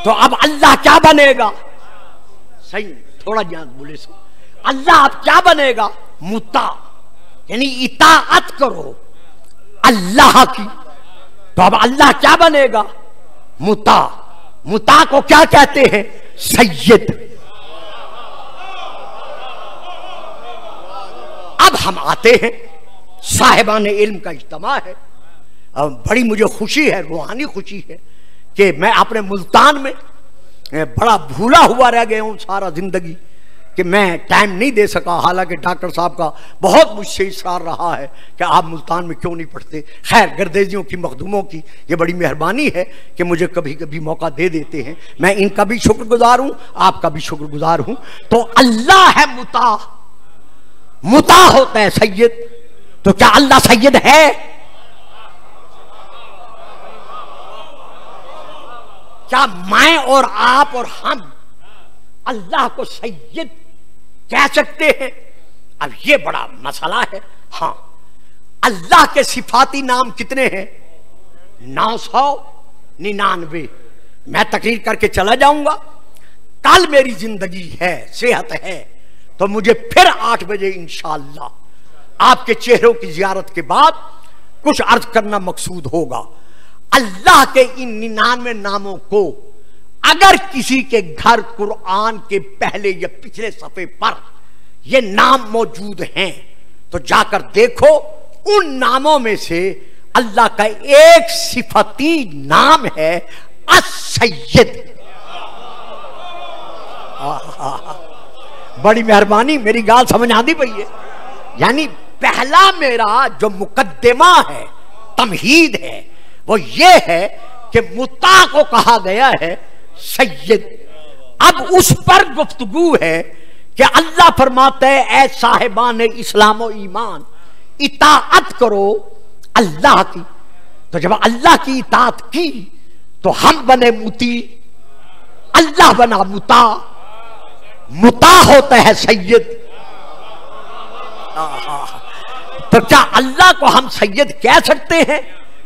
تو اب اللہ کیا بنے گا؟ صحیح، تھوڑا جی جان بولے سو۔ اللہ اب کیا بنے گا؟ متا یعنی اطاعت کرو اللہ کی۔ تو اب اللہ کیا بنے گا؟ متا متا کو کیا کہتے ہیں؟ سید۔ اب ہم آتے ہیں۔ صاحبان علم کا اجتماع ہے۔ بڑی مجھے خوشی ہے، روحانی خوشی ہے کہ میں اپنے ملتان میں بڑا بھولا ہوا رہ گیا ہوں سارا زندگی۔ کہ میں ٹائم نہیں دے سکا، حالانکہ ڈاکٹر صاحب کا بہت مجھ سے اصرار رہا ہے کہ آپ ملتان میں کیوں نہیں پڑھتے؟ خیر، گردیزیوں کی، مخدوموں کی، یہ بڑی مہربانی ہے کہ مجھے کبھی کبھی موقع دے دیتے ہیں۔ میں ان کا بھی شکر گزار ہوں، آپ کا بھی شکر گزار ہوں۔ تو اللہ ہے متا۔ متا ہوتا ہے سید۔ تو کیا اللہ سید ہے؟ کیا میں اور آپ اور ہم اللہ کو سید کہہ سکتے ہیں۔ اب یہ بڑا مسئلہ ہے۔ ہاں اللہ کے صفاتی نام کتنے ہیں؟ نو سو ننانوے۔ میں تقریر کر کے چلا جاؤں گا۔ کل میری زندگی ہے، صحت ہے۔ تو مجھے پھر آٹھ بجے انشاءاللہ آپ کے چہروں کی زیارت کے بعد کچھ عرض کرنا مقصود ہوگا۔ اللہ کے ان ننانوے ناموں کو اگر کسی کے گھر قرآن کے پہلے یا پچھلے صفحے پر یہ نام موجود ہیں، تو جا کر دیکھو، ان ناموں میں سے اللہ کا ایک صفتی نام ہے، السید۔ بڑی مہربانی، میری گال سمجھ آدھی پئی ہے۔ یعنی پہلا میرا جو مقدمہ ہے، تمہید ہے، وہ یہ ہے کہ متا کو کہا گیا ہے سید۔ اب اس پر گفتگو ہے کہ اللہ فرماتا ہے، اے صاحبان اسلام و ایمان، اطاعت کرو اللہ کی۔ تو جب اللہ کی اطاعت کی، تو ہم بنے متی۔ اللہ بنا متا۔ متا ہوتا ہے سید۔ تو کیا اللہ کو ہم سید کہہ سکتے ہیں؟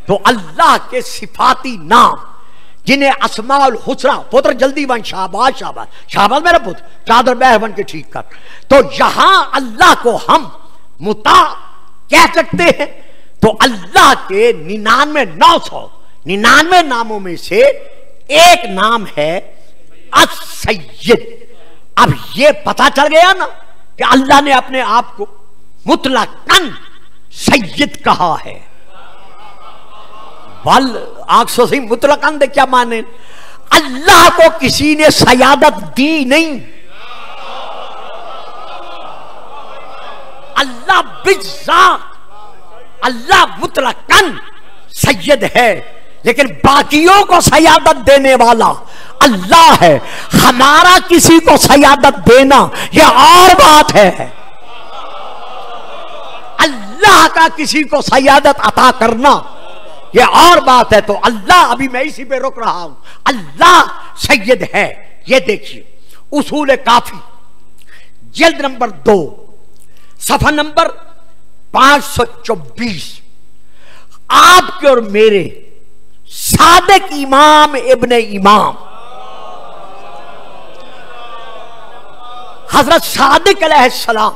تو اللہ کے صفاتی نام۔ جنہیں اسماء الحسرا پتر جلدی بن شہباز شہباز شہباز میرا پتر، چادر بہ بن کے ٹھیک کر۔ تو یہاں اللہ کو ہم متا کہہ سکتے ہیں۔ تو اللہ کے ننانوے نو سو، ننانوے ناموں میں سے ایک نام ہے السید۔ اب یہ پتا چل گیا نا کہ اللہ نے اپنے آپ کو مطلقاً سید کہا ہے۔ بل آنکھ سو سی مطلقاً دے کیا مانے؟ اللہ کو کسی نے سیادت دی نہیں۔ اللہ بجزات اللہ مطلقاً سید ہے، لیکن باقیوں کو سیادت دینے والا اللہ ہے۔ ہمارا کسی کو سیادت دینا، یہ اور بات ہے۔ اللہ کا کسی کو سیادت عطا کرنا یہ اور بات ہے تو اللہ ابھی میں اسی پہ رک رہا ہوں۔ اللہ سید ہے۔ یہ دیکھیے۔ اصول کافی۔ جلد نمبر دو۔ صفحہ نمبر پانچ سو چوبیس۔ آپ کے اور میرے صادق امام ابن امام۔ حضرت صادق علیہ السلام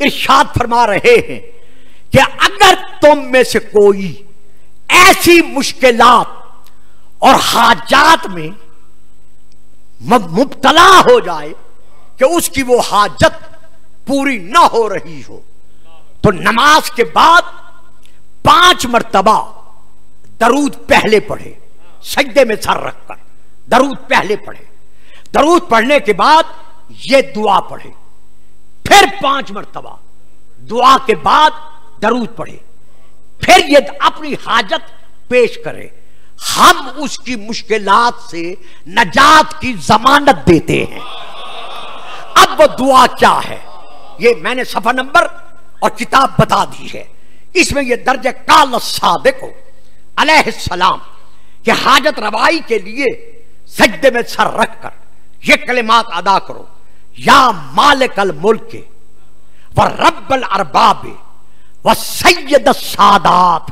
ارشاد فرما رہے ہیں کہ اگر تم میں سے کوئی ایسی مشکلات اور حاجات میں مبتلا ہو جائے کہ اس کی وہ حاجت پوری نہ ہو رہی ہو۔ تو نماز کے بعد پانچ مرتبہ درود پہلے پڑھے، سجدے میں سر رکھ کر درود پہلے پڑھے۔ درود پڑھنے کے بعد یہ دعا پڑھے۔ پھر پانچ مرتبہ دعا کے بعد درود پڑھے۔ پھر یہ اپنی حاجت پیش کرے۔ ہم اس کی مشکلات سے نجات کی ضمانت دیتے ہیں۔ اب وہ دعا کیا ہے؟ یہ میں نے صفحہ نمبر اور کتاب بتا دی ہے۔ اس میں یہ درج کال صادق علیہ السلام کہ حاجت روائی کے لیے سجدے میں سر رکھ کر یہ کلمات ادا کرو۔ یا مالک الملک و رب الارباب و سید السادات.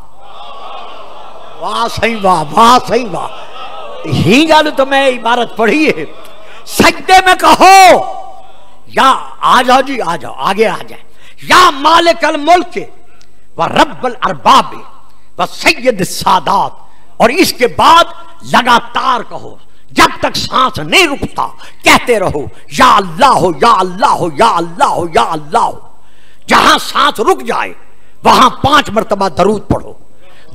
واہ صحیح واہ واہ صحیح واہ ہی گالو تو میں عبارت پڑھی ہے. سجدے میں کہو، یا آ جاؤ جی آ جاؤ، آگے آ جائے یا مالک الملک و رب الارباب و سید السادات. اور اس کے بعد لگاتار کہو، جب تک سانس نہیں رکتا، کہتے رہو، یا اللہ ہو یا اللہ ہو یا اللہ ہو یا اللہ۔ ہو جہاں سانس رک جائے وہاں پانچ مرتبہ درود پڑھو۔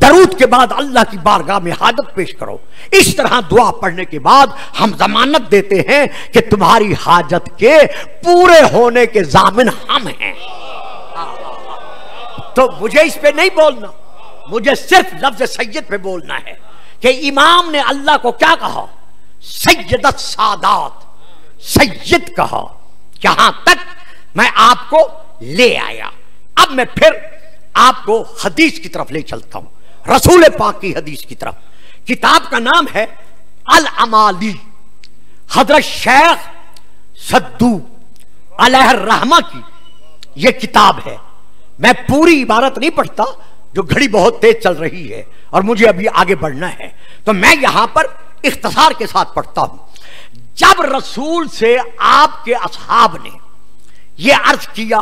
درود کے بعد اللہ کی بارگاہ میں حاجت پیش کرو۔ اس طرح دعا پڑھنے کے بعد ہم ضمانت دیتے ہیں کہ تمہاری حاجت کے پورے ہونے کے ضامن ہم ہیں۔ تو مجھے اس پہ نہیں بولنا۔ مجھے صرف لفظ سید پہ بولنا ہے کہ امام نے اللہ کو کیا کہا؟ سیدت سادات۔ سید کہا۔ یہاں تک میں آپ کو لے آیا۔ اب میں پھر آپ کو حدیث کی طرف لے چلتا ہوں۔ رسول پاک کی حدیث کی طرف۔ کتاب کا نام ہے الامالی۔ حضرت شیخ سدو علیہ الرحمہ کی یہ کتاب ہے۔ میں پوری عبارت نہیں پڑھتا جو گھڑی بہت تیز چل رہی ہے اور مجھے ابھی آگے بڑھنا ہے۔ تو میں یہاں پر اختصار کے ساتھ پڑھتا ہوں۔ جب رسول سے آپ کے اصحاب نے یہ عرض کیا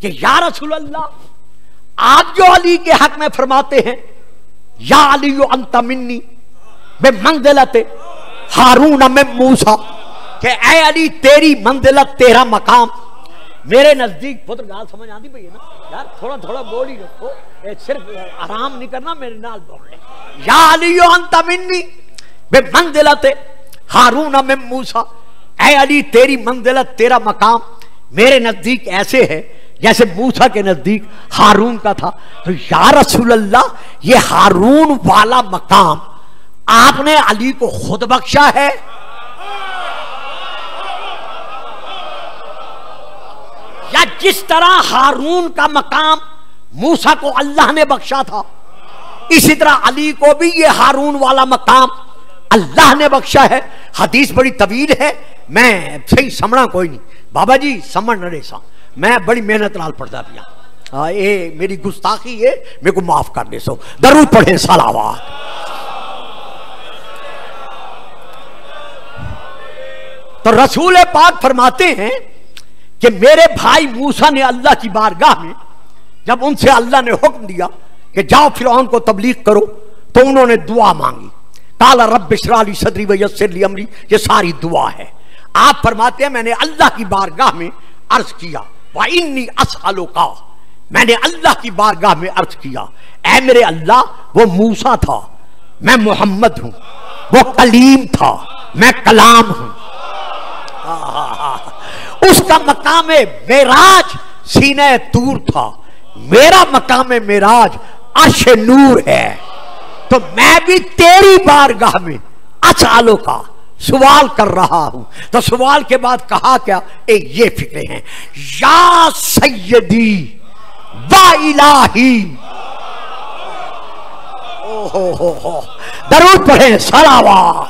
کہ یا رسول اللہ آپ جو علی کے حق میں فرماتے ہیں، یا علی انت منی بے منزلت ہارون، میں موسا کہ اے علی، تیری منزلت، تیرا مقام۔ میرے نزدیک پتر گال سمجھ آتی پئی ہے نا؟ یار، تھوڑا تھوڑا بول ہی رکھو صرف آرام نہیں کرنا، میرے نال بول لے یا علی انت منی بے منزلت ہارون، میں موسا اے علی، تیری منزلت، تیرا مقام۔ میرے نزدیک ایسے ہے جیسے موسا کے نزدیک ہارون کا تھا۔ تو یا رسول اللہ، یہ ہارون والا مقام آپ نے علی کو خود بخشا ہے۔ یا جس طرح ہارون کا مقام موسا کو اللہ نے بخشا تھا، اسی طرح علی کو بھی یہ ہارون والا مقام اللہ نے بخشا ہے۔ حدیث بڑی طویل ہے، میں صحیح سمڑا کوئی نہیں۔ بابا جی سمڑ نہ ریسا میں بڑی محنت لال پڑھتا پیا۔ ہاں، اے میری گستاخی ہے، میرے کو معاف کر دے سو۔ درود پڑھیں سلاوات تو رسول پاک فرماتے ہیں کہ میرے بھائی موسا نے اللہ کی بارگاہ میں جب ان سے اللہ نے حکم دیا کہ جاؤ فرعون کو تبلیغ کرو، تو انہوں نے دعا مانگی۔ کالا رب شرالی صدری ویسر لی امری، یہ ساری دعا ہے۔ آپ فرماتے ہیں میں نے اللہ کی بارگاہ میں عرض کیا۔ وَإِنِّي أَسْأَلُكَ میں نے اللہ کی بارگاہ میں عرض کیا، اے میرے اللہ، وہ موسیٰ تھا، میں محمد ہوں، وہ کلیم تھا، میں کلام ہوں۔ اس کا مقام میراج سینہ تور تھا۔ میرا مقام میراج عرش نور ہے۔ تو میں بھی تیری بارگاہ میں اچالوں کا سوال کر رہا ہوں۔ تو سوال کے بعد کہا کیا؟ اے یہ فکرے ہیں۔ یا سیدی با الہی۔ درود پڑھیں۔ سلاوا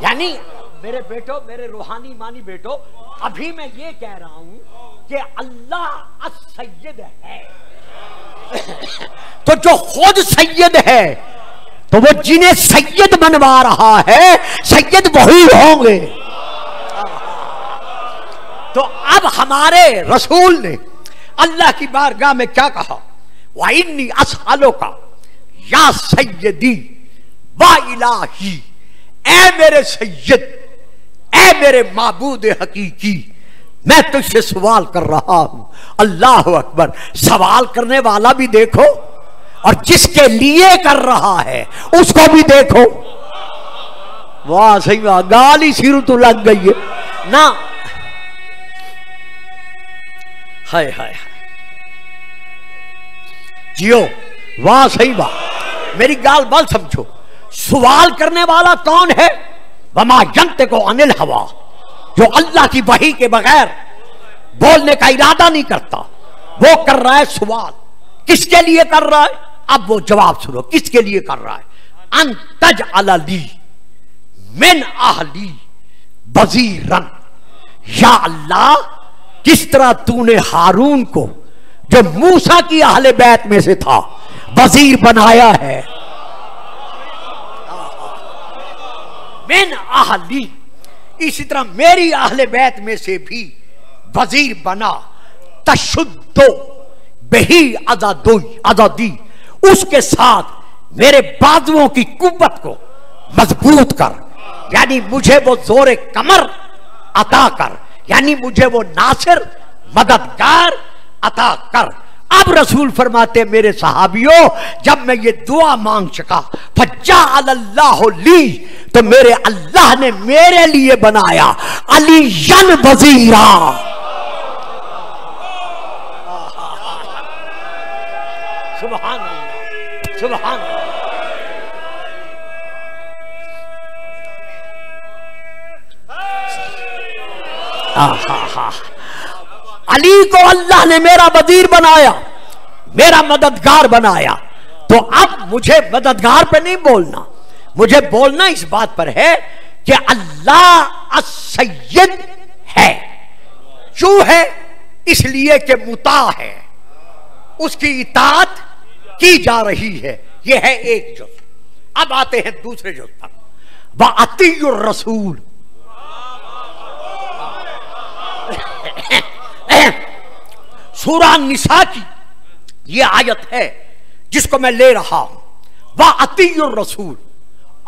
یعنی میرے بیٹو، میرے روحانی مانی بیٹو، ابھی میں یہ کہہ رہا ہوں کہ اللہ السید ہے۔ تو جو خود سید ہے، تو وہ جنہیں سید بنوا رہا ہے، سید وہی ہوں گے۔ تو اب ہمارے رسول نے اللہ کی بارگاہ میں کیا کہا؟ وَإِنِّي أَسْأَلُكَ یا سیدی وا الہی اے میرے سید، اے میرے معبود حقیقی۔ میں تجھ سے سوال کر رہا ہوں۔ اللہ اکبر، سوال کرنے والا بھی دیکھو اور جس کے لیے کر رہا ہے، اس کو بھی دیکھو۔ واہ، صحیح واہ گالی سیر تو لگ گئی ہے۔ نہ۔ ہائے ہائے جیو، واہ، صحیح واہ میری گال بال سمجھو۔ سوال کرنے والا کون ہے؟ وما جنت کو انل ہوا جو اللہ کی وحی کے بغیر بولنے کا ارادہ نہیں کرتا، وہ کر رہا ہے سوال۔ کس کے لیے کر رہا ہے؟ اب وہ جواب سنو، کس کے لیے کر رہا ہے؟ انتج علی من اہلی بزیرن یا اللہ، کس طرح تو نے ہارون کو، جو موسا کی اہل بیت میں سے تھا، وزیر بنایا ہے۔ من اہلی۔ اسی طرح میری اہل بیت میں سے بھی وزیر بنا، تشدو، بہی آزادی، اس کے ساتھ میرے بازووں کی قوت کو مضبوط کر۔ یعنی مجھے وہ زور کمر عطا کر۔ یعنی مجھے وہ ناصر مددگار عطا کر۔ اب رسول فرماتے میرے صحابیوں، جب میں یہ دعا مانگ چکا فجا اللہ لی تو میرے اللہ نے میرے لیے بنایا علی ین وزیرا۔ سبحان اللہ سبحان اللہ۔ علی کو اللہ نے میرا وزیر بنایا، میرا مددگار بنایا۔ تو اب مجھے مددگار پہ نہیں بولنا۔ مجھے بولنا اس بات پر ہے کہ اللہ السید ہے۔ کیوں ہے، اس لیے کہ متا ہے۔ اس کی اطاعت کی جا رہی ہے۔ یہ ہے ایک جز۔ اب آتے ہیں دوسرے جز پر۔ وَأَتِيُّ الرَّسُولُ۔ سورہ نساء کی یہ آیت ہے جس کو میں لے رہا ہوں۔ وَأَتِيُّ الرَّسُولُ۔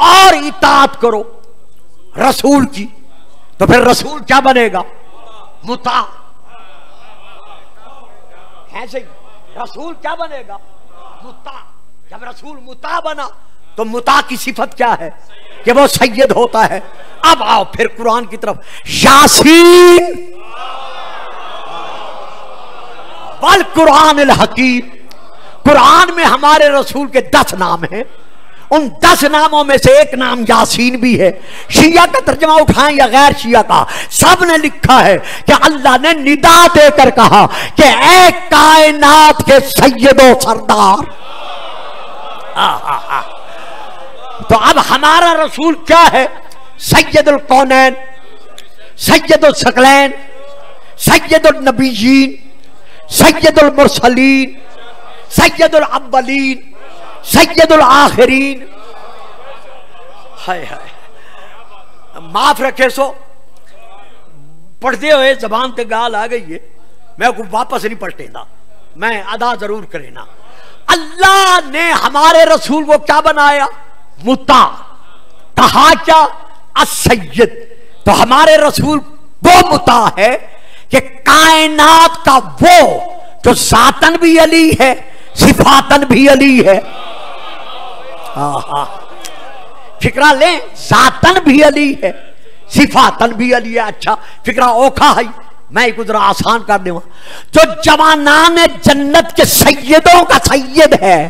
اور اطاعت کرو رسول کی تو پھر رسول کیا بنے گا؟ متا۔ ہے صحیح؟ رسول کیا بنے گا؟ متا۔ جب رسول متا بنا تو متا کی صفت کیا ہے؟ کہ وہ سید ہوتا ہے۔ اب آؤ پھر قرآن کی طرف۔ یاسین۔ بل قرآن الحکیم۔ قرآن میں ہمارے رسول کے دس نام ہیں۔ ان دس ناموں میں سے ایک نام یاسین بھی ہے۔ شیعہ کا ترجمہ اٹھائیں یا غیر شیعہ کا؟ سب نے لکھا ہے کہ اللہ نے ندا دے کر کہا کہ اے کائنات کے سید و سردار۔ تو اب ہمارا رسول کیا ہے؟ سید القونین، سید السکلین سید النبیین، سید المرسلین، سید الاولین سید الآخرین ہائے ہائے۔ معاف رکھے سو۔ پڑھتے ہوئے زبان تے گال آ گئی ہے۔ میں کو واپس نہیں پلٹے دا میں ادا ضرور کرے نا اللہ نے ہمارے رسول کو کیا بنایا؟ متا۔ کہا کیا؟ السید۔ تو ہمارے رسول وہ متا ہے کہ کائنات کا وہ جو ذاتن بھی علی ہے صفاتن بھی علی ہے فکرہ لیں ذاتن بھی علی ہے صفاتن بھی علی ہے اچھا فکرہ اوکھا ہے۔ میں ایک ذرا آسان کر دوں جو جوانان جنت کے سیدوں کا سید ہے،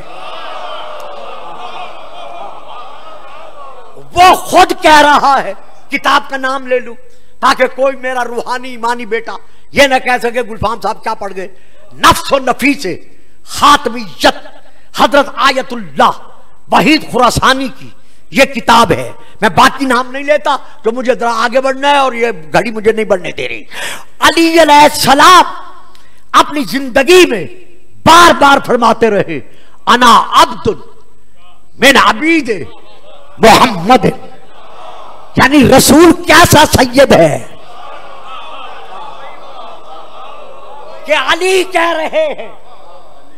وہ خود کہہ رہا ہے، کتاب کا نام لے لوں، تاکہ کوئی میرا روحانی ایمانی بیٹا یہ نہ کہہ سکے گلفام صاحب کیا پڑھ گئے۔ نفس و نفی سے خاتمیت حضرت آیت اللہ۔ وحید خراسانی کی۔ یہ کتاب ہے۔ میں باقی نام نہیں لیتا جو مجھے ذرا آگے بڑھنا ہے اور یہ گھڑی مجھے نہیں بڑھنے دے رہی۔ علی علیہ السلام اپنی زندگی میں بار بار فرماتے رہے، انا عبد من عبید محمد یعنی رسول کیسا سید ہے؟ کہ علی کہہ رہے ہیں،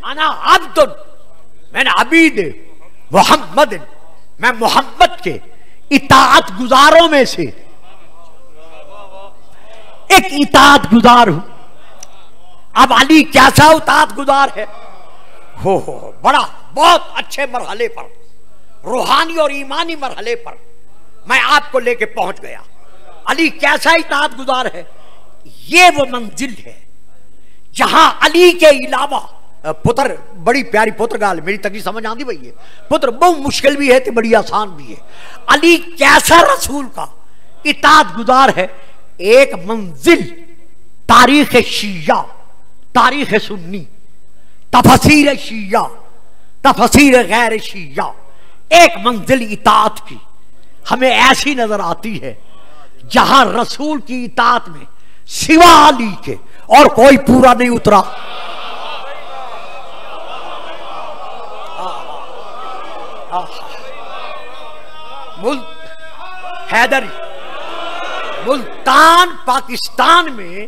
انا عبد من عبید محمد، میں محمد کے اطاعت گزاروں میں سے ایک اطاعت گزار ہوں۔ اب علی کیسا اطاعت گزار ہے؟ ہو ہو بڑا، بہت اچھے مرحلے پر، روحانی اور ایمانی مرحلے پر میں آپ کو لے کے پہنچ گیا۔ علی کیسا اطاعت گزار ہے؟ یہ وہ منزل ہے جہاں علی کے علاوہ پتر بڑی پیاری پتر گال میری تکی سمجھ آندی بھئی ہے۔ پتر بہت مشکل بھی ہے تو بڑی آسان بھی ہے۔ علی کیسا رسول کا اطاعت گزار ہے۔ ایک منزل، تاریخ شیعہ، تاریخ سنی، تفسیر شیعہ، تفسیر غیر شیعہ۔ ایک منزل اطاعت کی ہمیں ایسی نظر آتی ہے جہاں رسول کی اطاعت میں سوا علی کے اور کوئی پورا نہیں اترا۔ حیدری ملتان پاکستان میں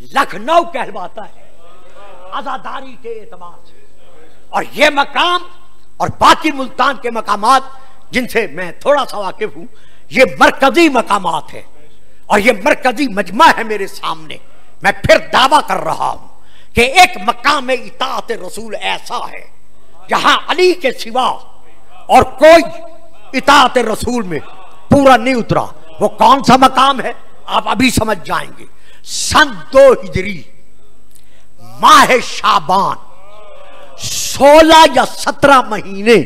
لکھنؤ کہلواتا ہے۔ ازاداری کے اعتبار سے۔ اور یہ مقام اور باقی ملتان کے مقامات جن سے میں تھوڑا سا واقف ہوں، یہ مرکزی مقامات ہے اور یہ مرکزی مجمع ہے میرے سامنے۔ میں پھر دعویٰ کر رہا ہوں کہ ایک مقام اطاعت رسول ایسا ہے، جہاں علی کے سوا اور کوئی اطاعت رسول میں، پورا نہیں اترا وہ کون سا مقام ہے؟ آپ ابھی سمجھ جائیں گے۔ سن دو ہجری، ماہ شابان سولہ یا سترہ مہینے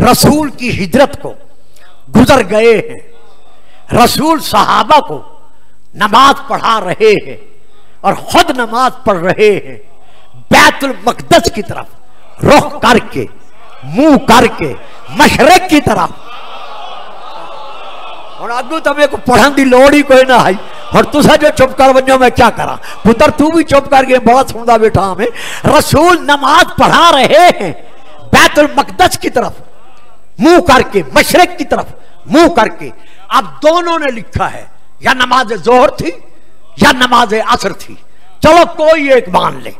رسول کی ہجرت کو گزر گئے ہیں۔ رسول صحابہ کو نماز پڑھا رہے ہیں اور خود نماز پڑھ رہے ہیں۔ بیت المقدس کی طرف رخ کر کے منہ کر کے مشرق کی طرف۔ اور اگو تمہیں کو پڑھن دی لوڑ ہی کوئی نہ آئی اور تسا جو چپ کر بنجو میں کیا کرا پتر تو بھی چپ کر گئے بہت سندا بیٹھا ہمیں رسول نماز پڑھا رہے ہیں بیت المقدس کی طرف۔ منہ کر کے مشرق کی طرف۔ منہ کر کے۔ اب دونوں نے لکھا ہے، یا نماز زہر تھی یا نماز عصر تھی۔ چلو کوئی ایک مان لے۔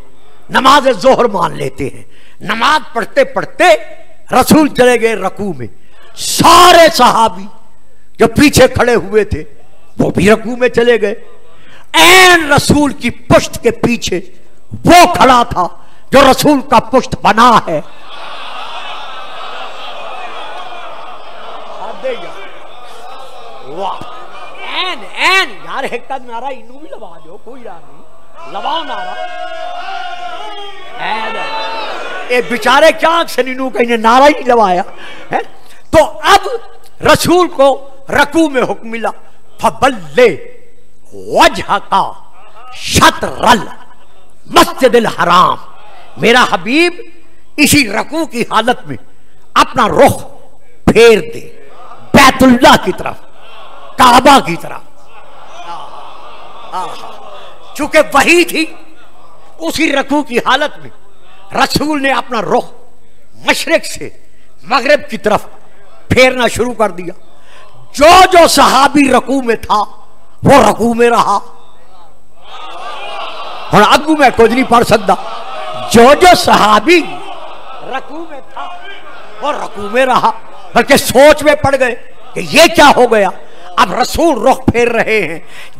نماز زہر مان لیتے ہیں۔ نماز پڑھتے پڑھتے رسول چلے گئے رکوع میں۔ سارے صحابی جو پیچھے کھڑے ہوئے تھے، وہ بھی رکوع میں چلے گئے۔ این رسول کی پشت کے پیچھے وہ کھڑا تھا جو رسول کا پشت بنا ہے۔ این این یار ایک نعرہ انہوں بھی لبا جو کوئی رہا نہیں۔ لباؤ نعرہ۔ اے بیچارے کیا سے انہوں کہیں نعرہ ہی لبایا تو اب رسول کو رکو میں حکم ملا فبلے وجہ کا شطرل مسجد الحرام۔ میرا حبیب اسی رکو کی حالت میں اپنا رخ پھیر دے، بیت اللہ کی طرف، کعبہ کی طرف۔ چونکہ وہی تھی اسی رکوع کی حالت میں رسول نے اپنا رخ مشرق سے مغرب کی طرف پھیرنا شروع کر دیا۔ جو جو صحابی رکوع میں تھا، وہ رکوع میں رہا۔ اور اگو میں کچھ نہیں پڑھ سکتا۔ جو جو صحابی رکوع میں تھا، وہ رکوع میں رہا۔ بلکہ سوچ میں پڑ گئے کہ یہ کیا ہو گیا؟ اب رسول رخ پھیر رہے ہیں۔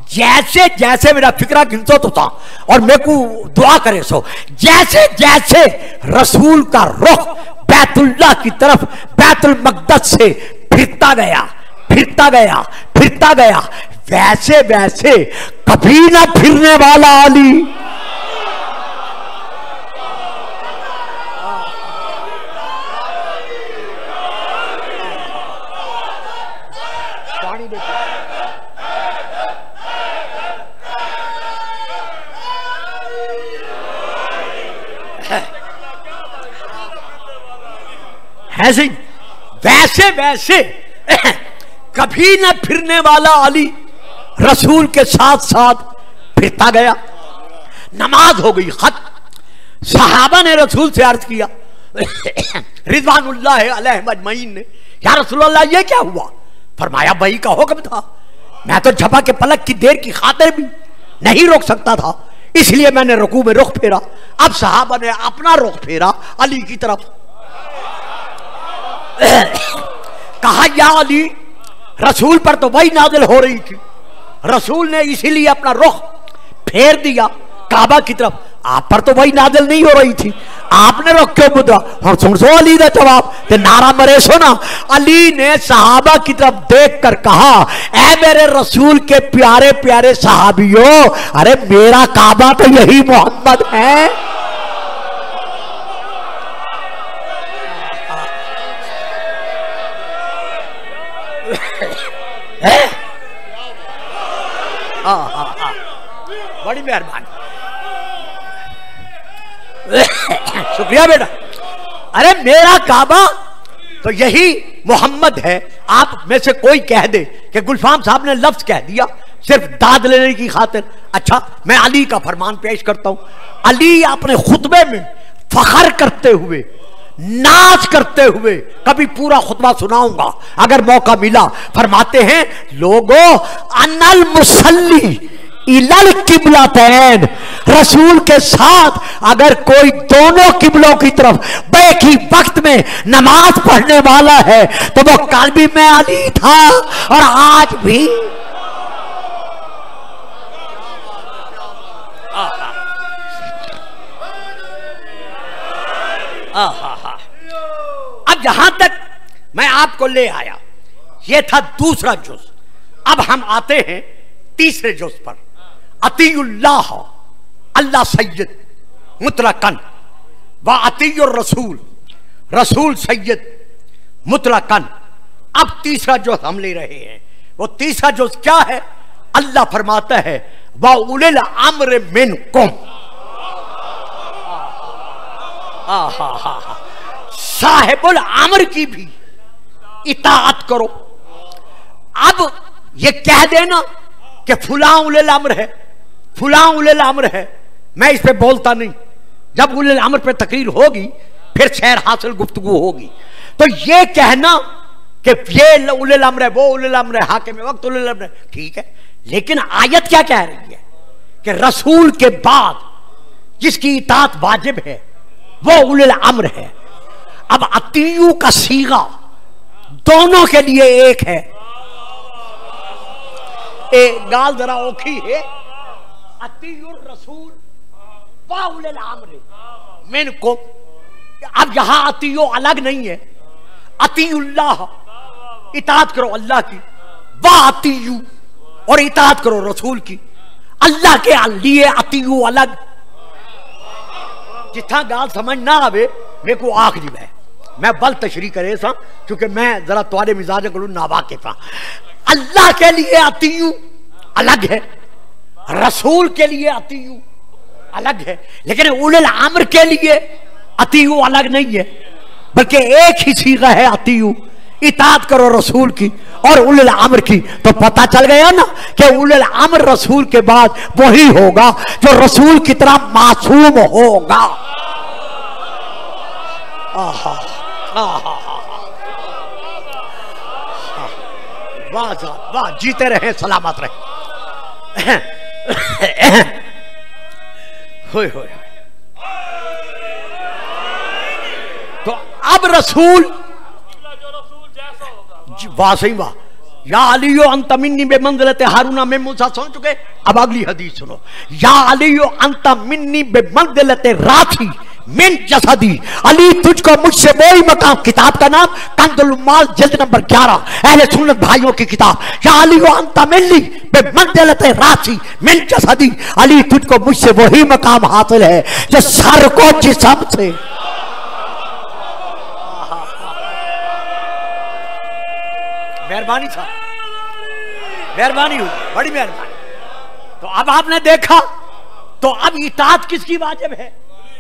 جیسے جیسے میرا فکرہ گنسو تو تھا اور میں کو دعا کرے سو۔ جیسے جیسے رسول کا رخ بیت اللہ کی طرف بیت المقدس سے پھرتا گیا پھرتا گیا پھرتا گیا۔ ویسے ویسے کبھی نہ پھرنے والا علی۔ ایسے ہی ویسے ویسے کبھی نہ پھرنے والا علی رسول کے ساتھ ساتھ پھرتا گیا۔ نماز ہو گئی، خط۔ صحابہ نے رسول سے عرض کیا، رضوان اللہ علیہ مجمعین نے، یا رسول اللہ، یہ کیا ہوا؟ فرمایا، بھائی کا حکم تھا۔ میں تو جھپا کے پلک کی دیر کی خاطر بھی نہیں روک سکتا تھا، اس لیے میں نے رکوع میں رخ پھیرا۔ اب صحابہ نے اپنا رخ پھیرا علی کی طرف۔ کہا، یا علی، رسول پر تو وہی نازل ہو رہی تھی۔ رسول نے اسی لیے اپنا رخ پھیر دیا کعبہ کی طرف۔ آپ پر تو وہی نازل نہیں ہو رہی تھی۔ آپ نے رکھ کیوں بدرا اور سن سو علی دا جواب، تے نعرہ مرے سونا۔ علی نے صحابہ کی طرف دیکھ کر کہا، اے میرے رسول کے پیارے پیارے صحابیوں، ارے میرا کعبہ تو یہی محمد ہے۔ بڑی مہربانی۔ شکریہ بیٹا۔ ارے میرا کعبہ تو یہی محمد ہے۔ آپ میں سے کوئی کہہ دے کہ گلفام صاحب نے لفظ کہہ دیا صرف داد لینے کی خاطر۔ اچھا میں علی کا فرمان پیش کرتا ہوں۔ علی اپنے خطبے میں فخر کرتے ہوئے ناچ کرتے ہوئے کبھی پورا خطبہ سناؤں گا۔ اگر موقع ملا، فرماتے ہیں لوگوں انل مسلی قبلہ تین۔ رسول کے ساتھ اگر کوئی دونوں قبلوں کی طرف بیک ہی وقت میں نماز پڑھنے والا ہے، تو وہ کل بھی میں علی تھا اور آج بھی۔ اب جہاں تک میں آپ کو لے آیا، یہ تھا دوسرا جز۔ اب ہم آتے ہیں تیسرے جز پر۔ عطی اللہ اللہ سید مطلقن و عطی الرسول، رسول سید مطلقن اب تیسرا جو ہم لے رہے ہیں۔ وہ تیسرا جو کیا ہے؟ اللہ فرماتا ہے وہ امر من کم صاحب العمر کی بھی اطاعت کرو۔ اب یہ کہہ دینا کہ فلاں اول الامر ہے، فلاں اول الامر ہے۔ میں اس پہ بولتا نہیں۔ جب اول الامر پہ تقریر ہوگی، پھر شہر حاصل گفتگو ہوگی۔ تو یہ کہنا کہ یہ اول الامر ہے، وہ اول الامر ہے، حاکم وقت اول الامر ہے۔ ٹھیک ہے۔ لیکن آیت کیا کہہ رہی ہے؟ کہ رسول کے بعد جس کی اطاعت واجب ہے، وہ اول الامر ہے۔ اب اتیو کا سیگا دونوں کے لیے ایک ہے۔ اے گال ذرا اوکھی ہے۔ اتیو الرسول واول الامر۔ من کو؟ اب یہاں اتیو الگ نہیں ہے۔ اتیو اللہ۔ اطاعت کرو اللہ کی۔ وا اتیو اور اطاعت کرو رسول کی۔ اللہ کے لیے اتیو الگ۔ جتھا گال سمجھ نہ آوے میں کو آخ جی میں میں بل تشریح کرے سا کیونکہ میں ذرا توارے مزاج کروں ناواقف ہاں۔ اللہ کے لیے اتیو الگ ہے۔ رسول کے لیے اتیو الگ ہے۔ لیکن اول العامر کے لیے اتیو الگ نہیں ہے، بلکہ ایک ہی سیغہ ہے اتیو اطاعت کرو رسول کی اور اول العمر کی۔ تو پتا چل گیا نا کہ اول العمر رسول کے بعد وہی ہوگا جو رسول کی طرح معصوم ہوگا۔ آہا۔ واہ واہ جیتے رہے سلامت رہے۔ ہوئے ہوئے تو اب رسول جی، واہ صحیح واہ۔ یا علیو انت منی بے منزلت حارونہ میں موسیٰ سن چکے۔ اب اگلی حدیث سنو۔ یا علیو انت منی بے منزلت راتی من جسدی۔ علی، تجھ کو مجھ سے وہی مقام، کتاب کا نام کند المال، جلد نمبر گیارہ۔ اہل سنت بھائیوں کی کتاب۔ یا علی و انتا ملی بے منزلت راسی من جسدی۔ علی، تجھ کو مجھ سے وہی مقام حاصل ہے جو سر کو جسم سے۔ مہربانی تھا۔ مہربانی ہوئی، بڑی مہربانی۔ تو اب آپ نے دیکھا، تو اب اطاعت کس کی واجب ہے؟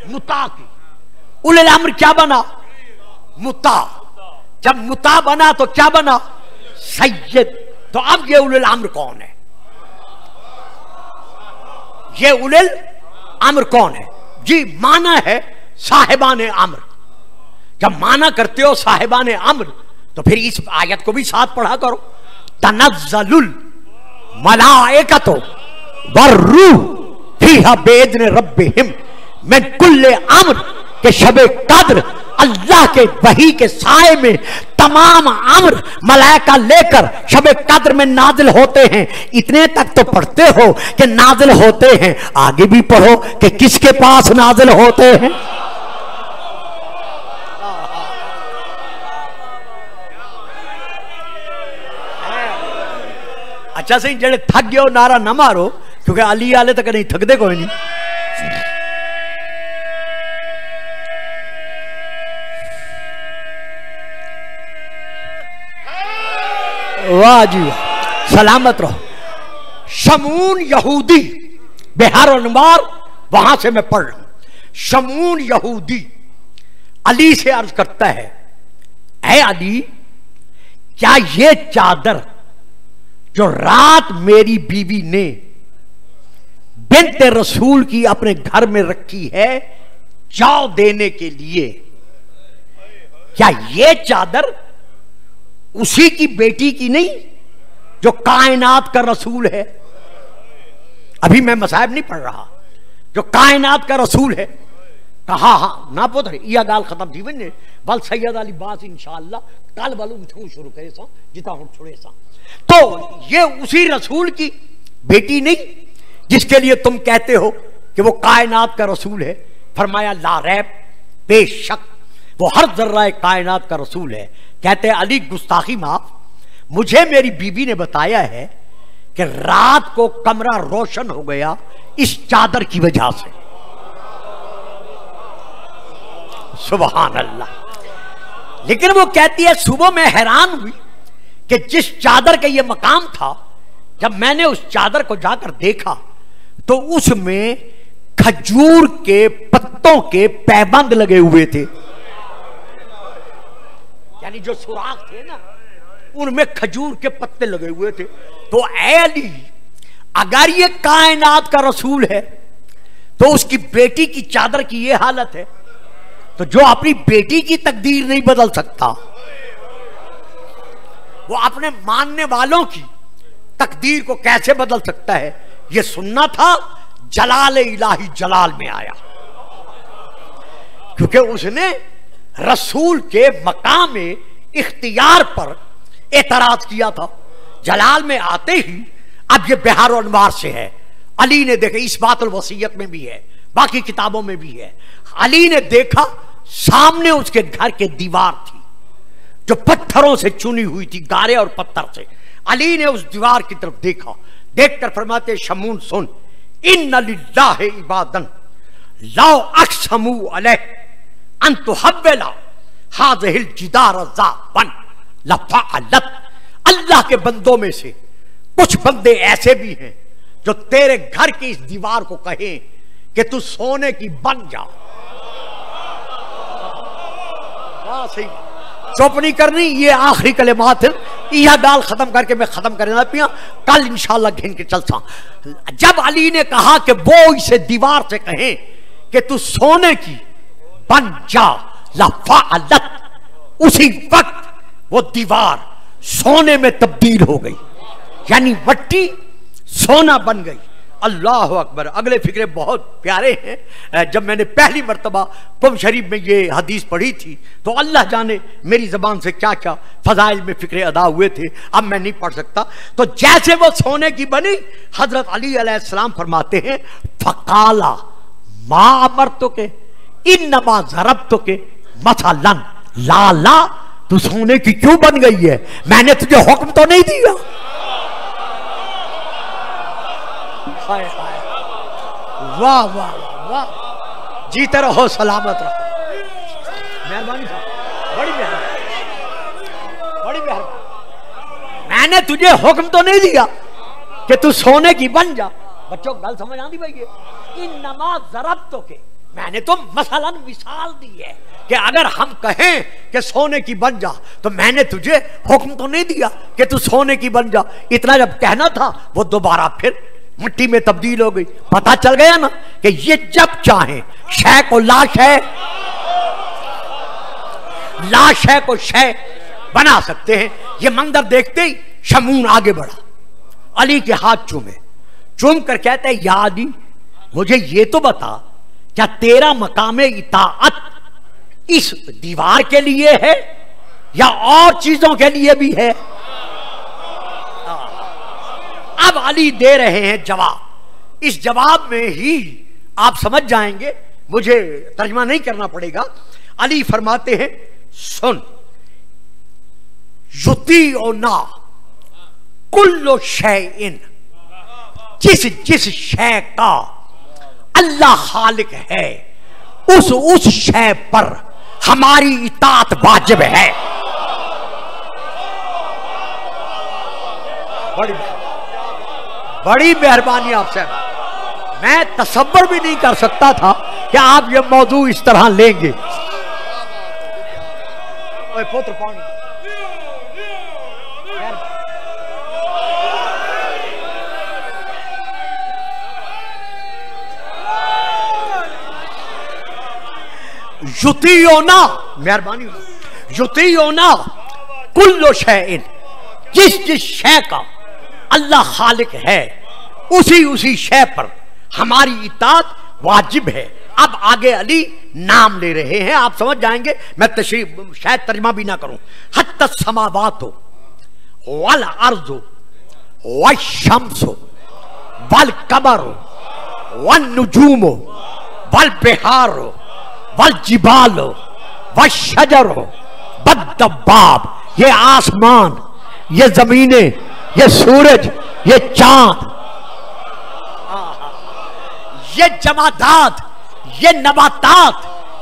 متا کی۔ اول الامر کیا بنا؟ متا۔ جب متا بنا تو کیا بنا؟ سید۔ تو اب یہ اول الامر کون ہے؟ یہ اول الامر کون ہے؟ جی مانا ہے صاحبان امر۔ جب مانا کرتے ہو صاحبان امر تو پھر اس آیت کو بھی ساتھ پڑھا کرو۔ تنزل الملائکتو والروح فیہا بیدن ربہم میں کل عمر کے شب قدر اللہ کے وحی کے سائے میں تمام عمر ملائکہ لے کر شب قدر میں نازل ہوتے ہیں۔ اتنے تک تو پڑھتے ہو کہ نازل ہوتے ہیں۔ آگے بھی پڑھو کہ کس کے پاس نازل ہوتے ہیں۔ اچھا سی جڑے تھک گئے ہو نعرہ نہ مارو کیونکہ علی آلے تک نہیں تھک دے کوئی نہیں واہ جی واہ سلامت رہو شمون یہودی بہار انوار وہاں سے میں پڑھ رہا ہوں شمون یہودی علی سے عرض کرتا ہے اے علی کیا یہ چادر جو رات میری بیوی نے بنت رسول کی اپنے گھر میں رکھی ہے چاؤ دینے کے لیے۔ کیا یہ چادر اسی کی بیٹی کی نہیں، جو کائنات کا رسول ہے؟ ابھی میں مسائب نہیں پڑھ رہا۔ جو کائنات کا رسول ہے۔ کہا ہاں نہ پتر یہ گال ختم تھی ونجے بل سید علی باس انشاءاللہ کل بلو تھوں شروع کرے سا جتا ہوں چھوڑے سا تو یہ اسی رسول کی بیٹی نہیں، جس کے لیے تم کہتے ہو کہ وہ کائنات کا رسول ہے۔ فرمایا، لا ریب، بے شک، وہ ہر ذرہ کائنات کا رسول ہے۔ کہتے علی گستاخی معاف مجھے میری بیوی نے بتایا ہے کہ رات کو کمرہ روشن ہو گیا اس چادر کی وجہ سے۔ سبحان اللہ لیکن وہ کہتی ہے، صبح میں حیران ہوئی کہ جس چادر کا یہ مقام تھا، جب میں نے اس چادر کو جا کر دیکھا، تو اس میں کھجور کے پتوں کے پیبند لگے ہوئے تھے۔ یعنی جو سوراخ تھے نا، ان میں کھجور کے پتے لگے ہوئے تھے۔ تو اے علی، اگر یہ کائنات کا رسول ہے، تو اس کی بیٹی کی چادر کی یہ حالت ہے۔ تو جو اپنی بیٹی کی تقدیر نہیں بدل سکتا، وہ اپنے ماننے والوں کی تقدیر کو کیسے بدل سکتا ہے؟ یہ سننا تھا، جلال الہی جلال میں آیا۔ کیونکہ اس نے رسول کے مقام اختیار پر اعتراض کیا تھا۔ جلال میں آتے ہی اب یہ بہار و انوار سے ہے۔ علی نے دیکھا، اس بات الوسیت میں بھی ہے، باقی کتابوں میں بھی ہے۔ علی نے دیکھا سامنے اس کے گھر کے دیوار تھی، جو پتھروں سے چنی ہوئی تھی، گارے اور پتھر سے۔ علی نے اس دیوار کی طرف دیکھا۔ دیکھ کر فرماتے شمون سن۔ ان للہ عبادن لاؤ اقسمو علیہ انتو حولا حاضر الجدار زابن لفعلت۔ اللہ کے بندوں میں سے کچھ بندے ایسے بھی ہیں جو تیرے گھر کی اس دیوار کو کہیں کہ تو سونے کی بن جا۔ چپ نہیں کرنی، یہ آخری کلمات ہیں۔ یہ گال ختم کر کے میں ختم کرنا پیا۔ کل انشاءاللہ گھن کے چلتا جب علی نے کہا کہ وہ اسے دیوار سے کہیں کہ تو سونے کی بن جا لفعلت اسی وقت وہ دیوار سونے میں تبدیل ہو گئی۔ یعنی وٹی سونا بن گئی۔ اللہ اکبر، اگلے فکرے بہت پیارے ہیں۔ جب میں نے پہلی مرتبہ کم شریف میں یہ حدیث پڑھی تھی، تو اللہ جانے میری زبان سے کیا کیا فضائل میں فکرے ادا ہوئے تھے۔ اب میں نہیں پڑھ سکتا۔ تو جیسے وہ سونے کی بنی، حضرت علی علیہ السلام فرماتے ہیں فقالا ما امر امرتو کے انما ضربتو کے مثلا۔ لا لا، تو سونے کی کیوں بن گئی ہے؟ میں نے تجھے حکم تو نہیں دیا۔ واہ واہ واہ جیتے رہو، سلامت رہو۔ مہربانی بڑی مہربانی۔ بڑی مہربانی۔ میں نے تجھے حکم تو نہیں دیا کہ تو سونے کی بن جا۔ بچوں، گل سمجھ آتی بھائی ان نماز ضرب تو کہ میں نے تو مثلا مثال دی ہے کہ اگر ہم کہیں کہ سونے کی بن جا، تو میں نے تجھے حکم تو نہیں دیا کہ تو سونے کی بن جا۔ اتنا جب کہنا تھا، وہ دوبارہ پھر مٹی میں تبدیل ہو گئی۔ پتا چل گیا نا کہ یہ جب چاہیں، شے کو لاش ہے لاش ہے کو شے بنا سکتے ہیں۔ یہ منظر دیکھتے ہی شمون آگے بڑھا۔ علی کے ہاتھ چومے۔ چوم کر کہتے ہیں، یا علی، مجھے یہ تو بتا، کیا تیرا مقام اطاعت اس دیوار کے لیے ہے یا اور چیزوں کے لیے بھی ہے؟ اب علی دے رہے ہیں جواب۔ اس جواب میں ہی آپ سمجھ جائیں گے، مجھے ترجمہ نہیں کرنا پڑے گا۔ علی فرماتے ہیں، سن یتی او نا کلو شے ان جس جس شے کا اللہ خالق ہے، اس اس شے پر ہماری اطاعت واجب ہے۔ بڑی بڑی مہربانی آپ سے۔ میں تصور بھی نہیں کر سکتا تھا کہ آپ یہ موضوع اس طرح لیں گے۔ پوتر پانی۔ یتی مہربانی۔ یتی ہونا کل شے جس جس شے کا۔ اللہ خالق ہے۔ اسی اسی شے پر ہماری اطاعت واجب ہے۔ اب آگے علی نام لے رہے ہیں، آپ سمجھ جائیں گے۔ میں تشریف شاید ترجمہ بھی نہ کروں۔ حت السماوات ہو والارض ہو والشمس ہو والقمر ہو والنجوم ہو والبحار ہو والجبال ہو والشجر ہو والدباب۔ یہ آسمان، یہ زمینیں یہ سورج، یہ چاند، یہ جمادات، یہ نباتات،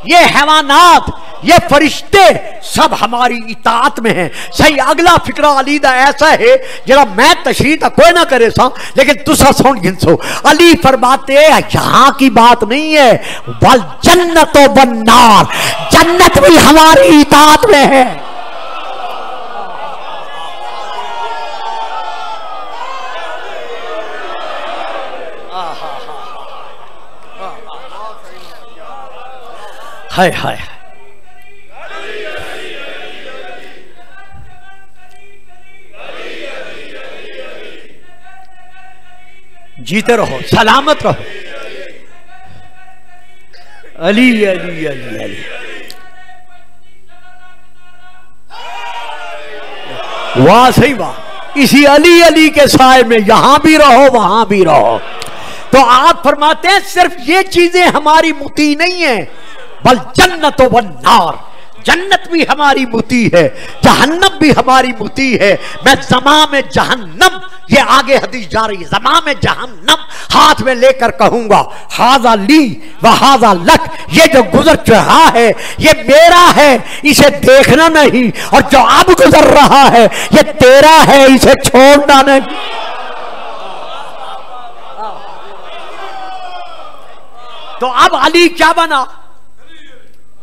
یہ حیوانات، یہ فرشتے سب ہماری اطاعت میں ہیں۔ صحیح، اگلا فکرہ علیدہ ایسا ہے جرا میں تشریح تھا کوئی نہ کرے سا لیکن تسا سن گنسو علی فرماتے یہاں کی بات نہیں ہے۔ بل جنت و بنار جنت بھی ہماری اطاعت میں ہے۔ ہائے ہائے۔ جیتے رہو، سلامت رہو۔ علی علی علی علی۔ واہ، صحیح واہ۔ اسی علی علی کے سائے میں یہاں بھی رہو، وہاں بھی رہو۔ تو آپ فرماتے ہیں، صرف یہ چیزیں ہماری متی نہیں ہیں۔ بل جنت و نار۔ جنت بھی ہماری متی ہے، جہنم بھی ہماری متی ہے۔ میں زمام جہنم، یہ آگے حدیث جا رہی ہے، زمام جہنم ہاتھ میں لے کر کہوں گا حاضہ لی و حاضہ لک، یہ جو گزر چڑھا ہے، یہ میرا ہے، اسے دیکھنا نہیں۔ اور جو اب گزر رہا ہے، یہ تیرا ہے، اسے چھوڑنا نہیں۔ تو اب علی کیا بنا؟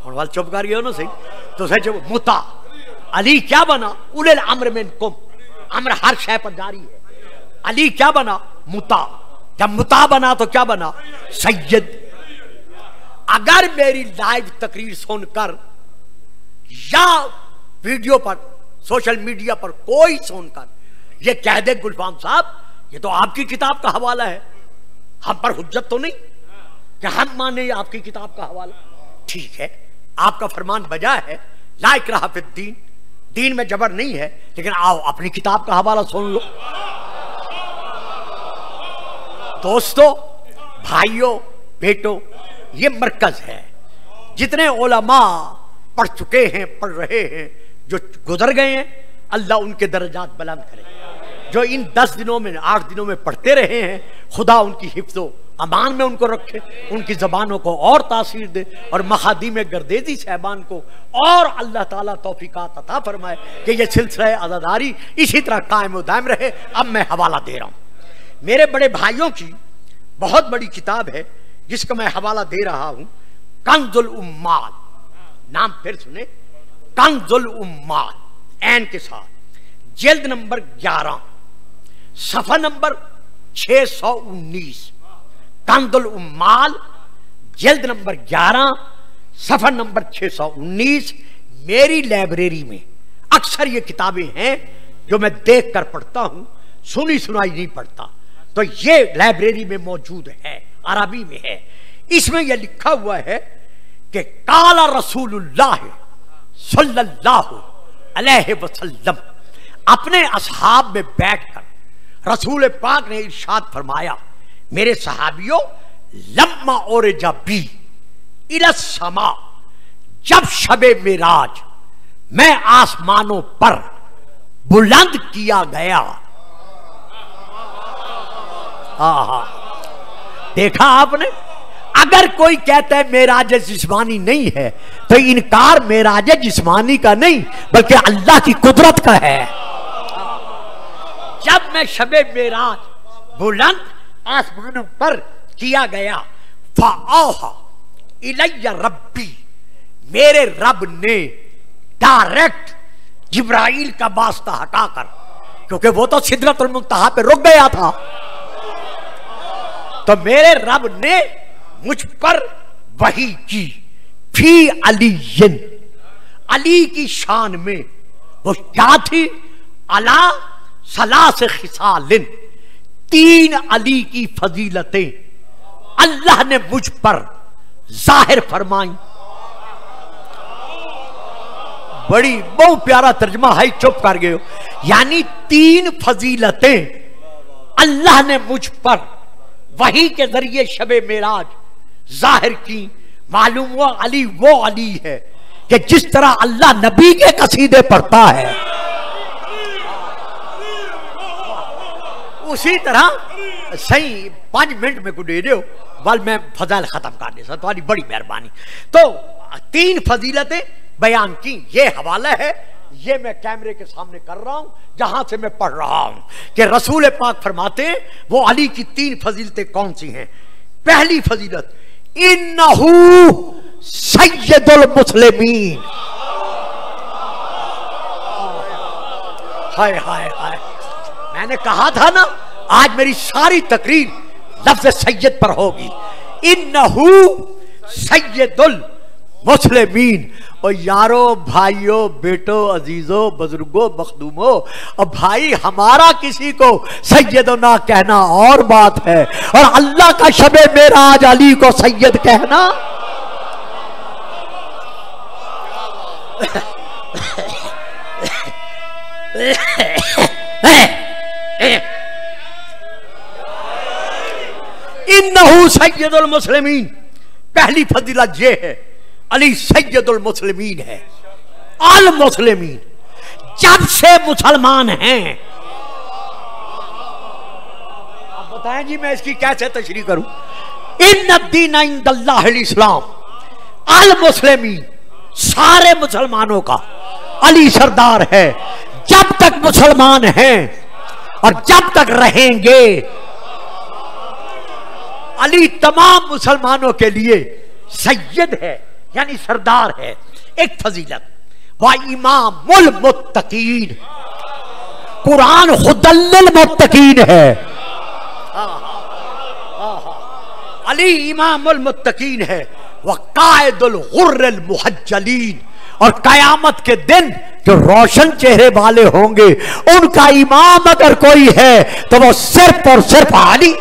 ہوں وال چپ کر گیا نا سی؟ تو سچ متا، علی کیا بنا؟ اول الامر من کم امر ہر شے پر جاری ہے۔ علی کیا بنا؟ متا۔ جب متا بنا تو کیا بنا؟ سید۔ اگر میری لائیو تقریر سن کر یا ویڈیو پر، سوشل میڈیا پر کوئی سن کر، یہ کہہ دے گلفام صاحب، یہ تو آپ کی کتاب کا حوالہ ہے۔ ہم پر حجت تو نہیں کہ ہم مانے آپ کی کتاب کا حوالہ۔ ٹھیک ہے۔ آپ کا فرمان بجا ہے لائک رہا فی الدین۔ دین میں جبر نہیں ہے، لیکن آؤ اپنی کتاب کا حوالہ سن لو۔ دوستو بھائیوں بیٹو، یہ مرکز ہے۔ جتنے علماء پڑھ چکے ہیں، پڑھ رہے ہیں، جو گزر گئے ہیں، اللہ ان کے درجات بلند کرے۔ جو ان دس دنوں میں، آٹھ دنوں میں پڑھتے رہے ہیں، خدا ان کی حفظ و امان میں ان کو رکھے، ان کی زبانوں کو اور تاثیر دے اور مخادیم گردیزی صاحبان کو اور اللہ تعالیٰ توفیقات عطا فرمائے کہ یہ سلسلہ عزاداری اسی طرح قائم و دائم رہے۔ اب میں حوالہ دے رہا ہوں۔ میرے بڑے بھائیوں کی بہت بڑی کتاب ہے، جس کا میں حوالہ دے رہا ہوں۔ کنز الامال نام پھر سنے کنز الامال این کے ساتھ۔ جلد نمبر گیارہ۔ صفحہ نمبر چھ سو انیس۔ کند الامال جلد نمبر گیارہ، صفحہ نمبر چھ سو انیس، میری لائبریری میں اکثر یہ کتابیں ہیں جو میں دیکھ کر پڑھتا ہوں، سنی سنائی نہیں پڑھتا۔ تو یہ لائبریری میں موجود ہے، عربی میں ہے۔ اس میں یہ لکھا ہوا ہے کہ کالا رسول اللہ صلی اللہ علیہ وسلم اپنے اصحاب میں بیٹھ کر رسول پاک نے ارشاد فرمایا میرے صحابیوں، لما اور جبی السما جب شب میراج میں آسمانوں پر بلند کیا گیا۔ دیکھا آپ نے؟ اگر کوئی کہتا ہے میراج جسمانی نہیں ہے، تو انکار میراج جسمانی کا نہیں، بلکہ اللہ کی قدرت کا ہے۔ جب میں شب میراج بلند آسمانوں پر کیا گیا؟ ربی میرے رب نے ڈائریکٹ جبرائیل کا واسطہ ہٹا کر، کیونکہ وہ تو سدرت المنتہا پہ رک گیا تھا۔ تو میرے رب نے مجھ پر وہی کی۔ فی علی علی کی شان میں وہ کیا تھی؟ اللہ سلا سے خسالن تین علی کی فضیلتیں اللہ نے مجھ پر ظاہر فرمائیں۔ بڑی بہت پیارا ترجمہ ہے چپ کر گئے ہو۔ یعنی تین فضیلتیں اللہ نے مجھ پر وہی کے ذریعے شب میراج ظاہر کی معلوم ہوا علی وہ علی ہے کہ جس طرح اللہ نبی کے قصیدے پڑھتا ہے۔ اسی طرح صحیح پانچ منٹ میں کو دے دیو بل میں فضائل ختم کر دے سکتا تمہاری بڑی مہربانی۔ تو تین فضیلتیں بیان کی، یہ حوالہ ہے، یہ میں کیمرے کے سامنے کر رہا ہوں، جہاں سے میں پڑھ رہا ہوں کہ رسول پاک فرماتے ہیں، وہ علی کی تین فضیلتیں کون سی ہیں؟ پہلی فضیلت، انہو سید المسلمین ہائے ہائے ہائے۔ میں نے کہا تھا نا آج میری ساری تقریر لفظ سید پر ہوگی۔ انہو سید المسلمین اور یارو بھائیو بیٹو عزیزو بزرگو مخدومو اور بھائی ہمارا کسی کو سید نہ کہنا اور بات ہے۔ اور اللہ کا شب میرا آج علی کو سید کہنا۔ انہو سید المسلمین۔ پہلی فضیلت یہ ہے، علی سید المسلمین ہے۔ المسلمین جب سے مسلمان ہیں۔ آپ بتائیں جی میں اس کی کیسے تشریح کروں؟ ان الدین عند اللہ الاسلام۔ المسلمین سارے مسلمانوں کا علی سردار ہے۔ جب تک مسلمان ہیں اور جب تک رہیں گے علی تمام مسلمانوں کے لیے سید ہے یعنی سردار ہے، ایک فضیلت۔ و امام المتقین قرآن خدل المتقین ہے۔ علی امام المتقین ہے۔ وہ الغر المحجلین۔ اور قیامت کے دن جو روشن چہرے والے ہوں گے، ان کا امام اگر کوئی ہے تو وہ صرف اور صرف علی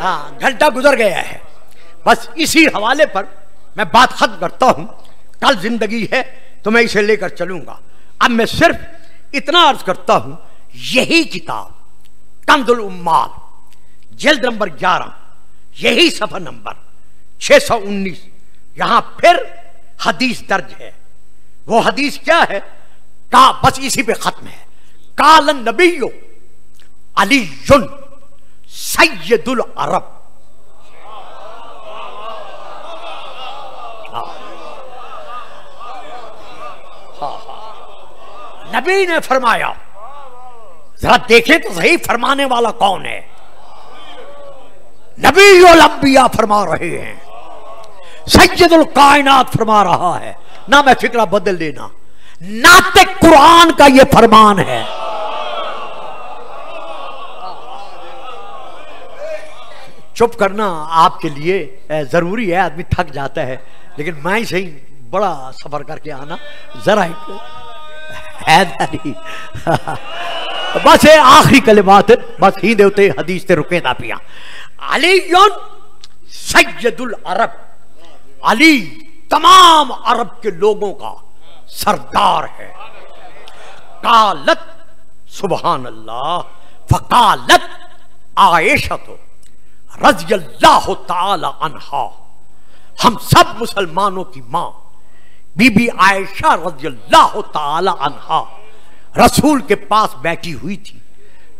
ہاں گھنٹہ گزر گیا ہے۔ بس اسی حوالے پر میں بات ختم کرتا ہوں۔ کل زندگی ہے تو میں اسے لے کر چلوں گا۔ اب میں صرف اتنا عرض کرتا ہوں، یہی کتاب، کند العمال، جلد نمبر گیارہ، یہی صفحہ نمبر چھ سو انیس۔ یہاں پھر حدیث درج ہے۔ وہ حدیث کیا ہے؟ کا، بس اسی پہ ختم ہے۔ کالن نبی علی سید العرب نبی نے فرمایا، ذرا دیکھیں تو صحیح فرمانے والا کون ہے۔ نبی الانبیاء فرما رہے ہیں۔ سید القائنات فرما رہا ہے۔ نہ میں فکرہ بدل لینا ناطق قرآن کا یہ فرمان ہے۔ چپ کرنا آپ کے لیے ضروری ہے، آدمی تھک جاتا ہے۔ لیکن میں ہی صحیح بڑا سفر کر کے آنا، ذرا ایک حیدری بس آخری کلمات بس ہی دیوتے حدیث تے رکے دا پیا۔ علی سید العرب۔ علی تمام عرب کے لوگوں کا سردار ہے۔ قالت سبحان اللہ، فقالت عائشت رضی اللہ تعالی عنہ ہم سب مسلمانوں کی ماں بی بی عائشہ رضی اللہ تعالی عنہ رسول کے پاس بیٹھی ہوئی تھی۔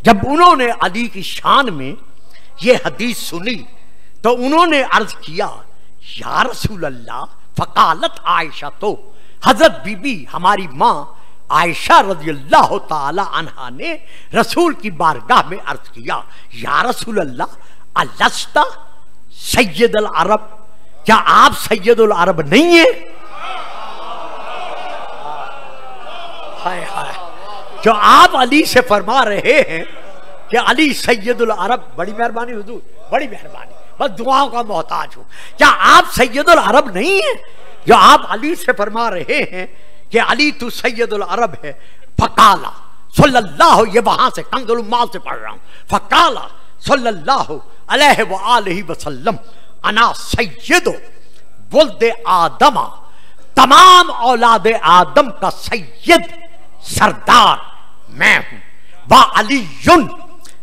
جب انہوں نے علی کی شان میں یہ حدیث سنی، تو انہوں نے عرض کیا، یا رسول اللہ، فقالت عائشہ تو، حضرت بی بی ہماری ماں عائشہ رضی اللہ تعالی عنہ نے رسول کی بارگاہ میں عرض کیا، یا رسول اللہ الستا سید العرب؟ کیا آپ سید العرب نہیں ہیں؟ ہائے ہائے۔ جو آپ علی سے فرما رہے ہیں کہ علی سید العرب، بڑی مہربانی حضور، بڑی مہربانی، بس دعاؤں کا محتاج ہوں۔ کیا آپ سید العرب نہیں ہیں؟ جو آپ علی سے فرما رہے ہیں کہ علی تو سید العرب ہے، فقالا، صلی اللہ، یہ وہاں سے کنز المال سے پڑھ رہا ہوں، فقالا صلی اللہ علیہ وآلہ وسلم، انا سید ولد آدم، تمام اولاد آدم کا سید سردار میں ہوں۔ با علی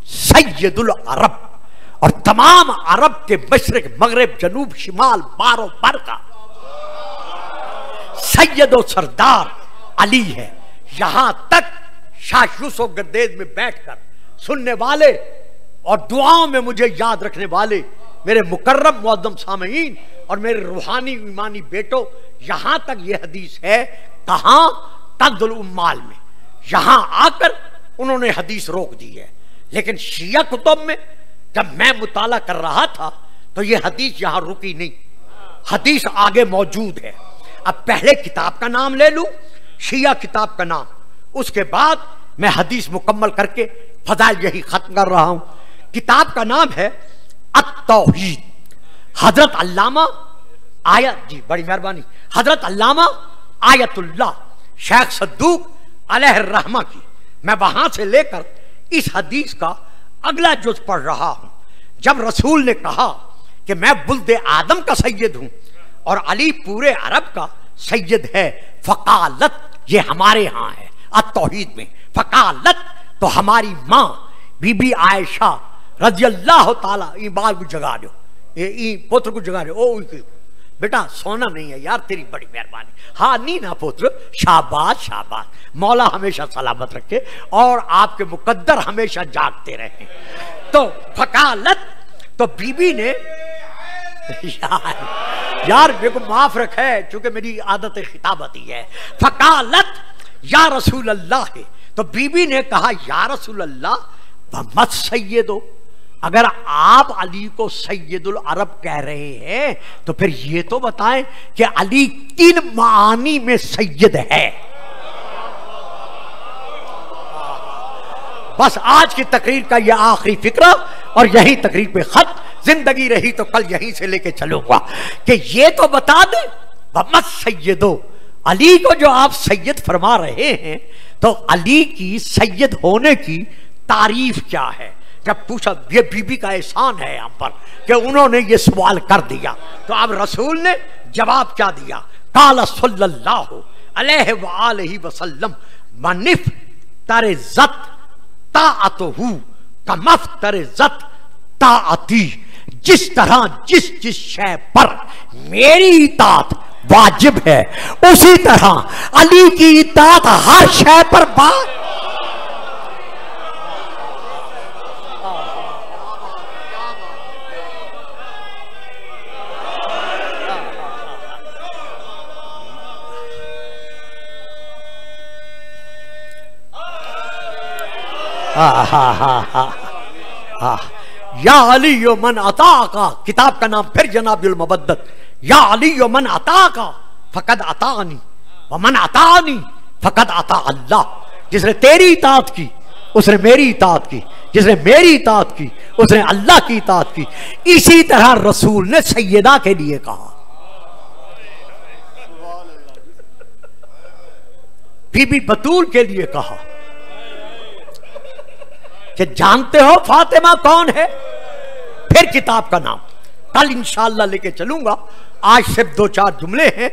سید العرب، اور تمام عرب کے مشرق، مغرب، جنوب، شمال بارو پر کا سید و سردار علی ہے۔ یہاں تک شاشوس و گردیز میں بیٹھ کر سننے والے اور دعاؤں میں مجھے یاد رکھنے والے میرے مکرم معظم سامعین اور میرے روحانی ایمانی بیٹو، یہاں تک یہ حدیث ہے، کہاں؟ تد العمال میں۔ یہاں آ کر انہوں نے حدیث روک دی ہے۔ لیکن شیعہ کتب میں جب میں مطالعہ کر رہا تھا، تو یہ حدیث یہاں رکی نہیں۔ حدیث آگے موجود ہے۔ اب پہلے کتاب کا نام لے لوں، شیعہ کتاب کا نام۔ اس کے بعد میں حدیث مکمل کر کے فضائل یہی ختم کر رہا ہوں۔ کتاب کا نام ہے التوحید۔ حضرت علامہ آیت جی بڑی مہربانی۔ حضرت علامہ آیت اللہ، شیخ صدوق علیہ الرحمہ کی۔ میں وہاں سے لے کر اس حدیث کا اگلا جز پڑھ رہا ہوں۔ جب رسول نے کہا کہ میں بلد آدم کا سید ہوں اور علی پورے عرب کا سید ہے، فقالت، یہ ہمارے ہاں ہے۔ التوحید میں، فقالت، تو ہماری ماں، بی بی عائشہ رضی اللہ تعالیٰ این بال کو جگا دو این پتر کو جگا دو او بیٹا، سونا نہیں ہے یار، تیری بڑی مہربانی۔ ہاں نینا پتر شاباش شاباش۔ مولا ہمیشہ سلامت رکھے اور آپ کے مقدر ہمیشہ جاگتے رہے۔ تو فکالت، تو بی بی نے یار میرے کو معاف رکھے، چونکہ میری عادت خطابت ہی ہے۔ فکالت، یا رسول اللہ۔ ہے تو بی بی نے کہا، یا رسول اللہ مت سیدو۔ اگر آپ علی کو سید العرب کہہ رہے ہیں، تو پھر یہ تو بتائیں کہ علی کن معانی میں سید ہے۔ بس آج کی تقریر کا یہ آخری فکرہ اور یہی تقریر پہ خط۔ زندگی رہی تو کل یہیں سے لے کے چلوں گا۔ کہ یہ تو بتا دیں مت سیدو علی کو جو آپ سید فرما رہے ہیں، تو علی کی سید ہونے کی تعریف کیا ہے؟ جب پوچھا، یہ بی بی کا احسان ہے ہم پر کہ انہوں نے یہ سوال کر دیا۔ تو اب رسول نے جواب کیا دیا۔ کالا صلی اللہ علیہ وآلہ وسلم، منف تر زت طاعتہو، کمف تر زت طاعتی، جس طرح جس جس شے پر میری اطاعت واجب ہے، اسی طرح علی کی اطاعت ہر شے پر بات یا علی من عطا کا کتاب کا نام پھر جناب المبدت یا علی من عطا کا فقد عطانی ومن عطانی فقد عطا اللہ، جس نے تیری اطاعت کی، اس نے میری اطاعت کی، جس نے میری اطاعت کی، اس نے اللہ کی اطاعت کی، اسی طرح رسول نے سیدہ کے لیے کہا۔ بی بی بطول کے لیے کہا۔ کہ جانتے ہو فاطمہ کون ہے؟ پھر کتاب کا نام۔ کل انشاءاللہ لے کے چلوں گا۔ آج صرف دو چار جملے ہیں۔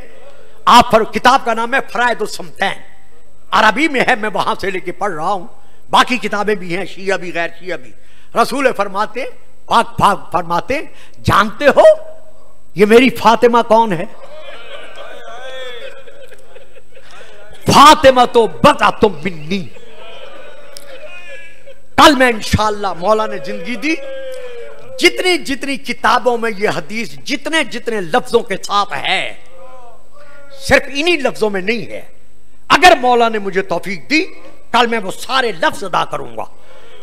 آپ پر کتاب کا نام ہے فرائد السمتین۔ عربی میں ہے، میں وہاں سے لے کے پڑھ رہا ہوں۔ باقی کتابیں بھی ہیں، شیعہ بھی، غیر شیعہ بھی۔ رسول فرماتے، پاک پاک فرماتے، جانتے ہو یہ میری فاطمہ کون ہے؟ فاطمہ تو بتا تم منی۔ کل میں انشاءاللہ مولا نے زندگی دی جتنی جتنی کتابوں میں یہ حدیث جتنے جتنے لفظوں کے ساتھ ہے، صرف انہی لفظوں میں نہیں ہے۔ اگر مولا نے مجھے توفیق دی، کل میں وہ سارے لفظ ادا کروں گا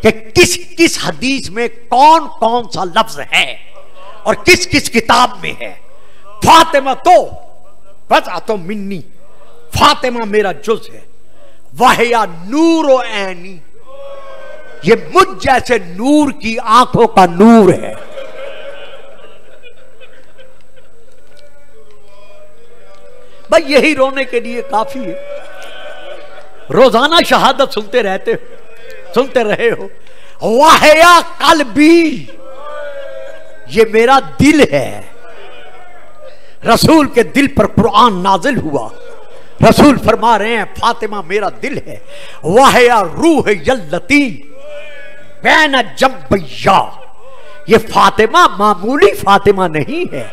کہ کس کس حدیث میں کون کون سا لفظ ہے اور کس کس کتاب میں ہے۔ فاطمہ تو بس تو منی، فاطمہ میرا جز ہے۔ وہ نور و عینی۔ یہ مجھ جیسے نور کی آنکھوں کا نور ہے۔ بھائی، یہی رونے کے لیے کافی ہے۔ روزانہ شہادت سنتے رہتے ہو، سنتے رہے ہو۔ واہیا قلبی، یہ میرا دل ہے۔ رسول کے دل پر قرآن نازل ہوا۔ رسول فرما رہے ہیں، فاطمہ میرا دل ہے۔ واہیا روح یلتی بین جمبیا۔ یہ فاطمہ معمولی فاطمہ نہیں ہے،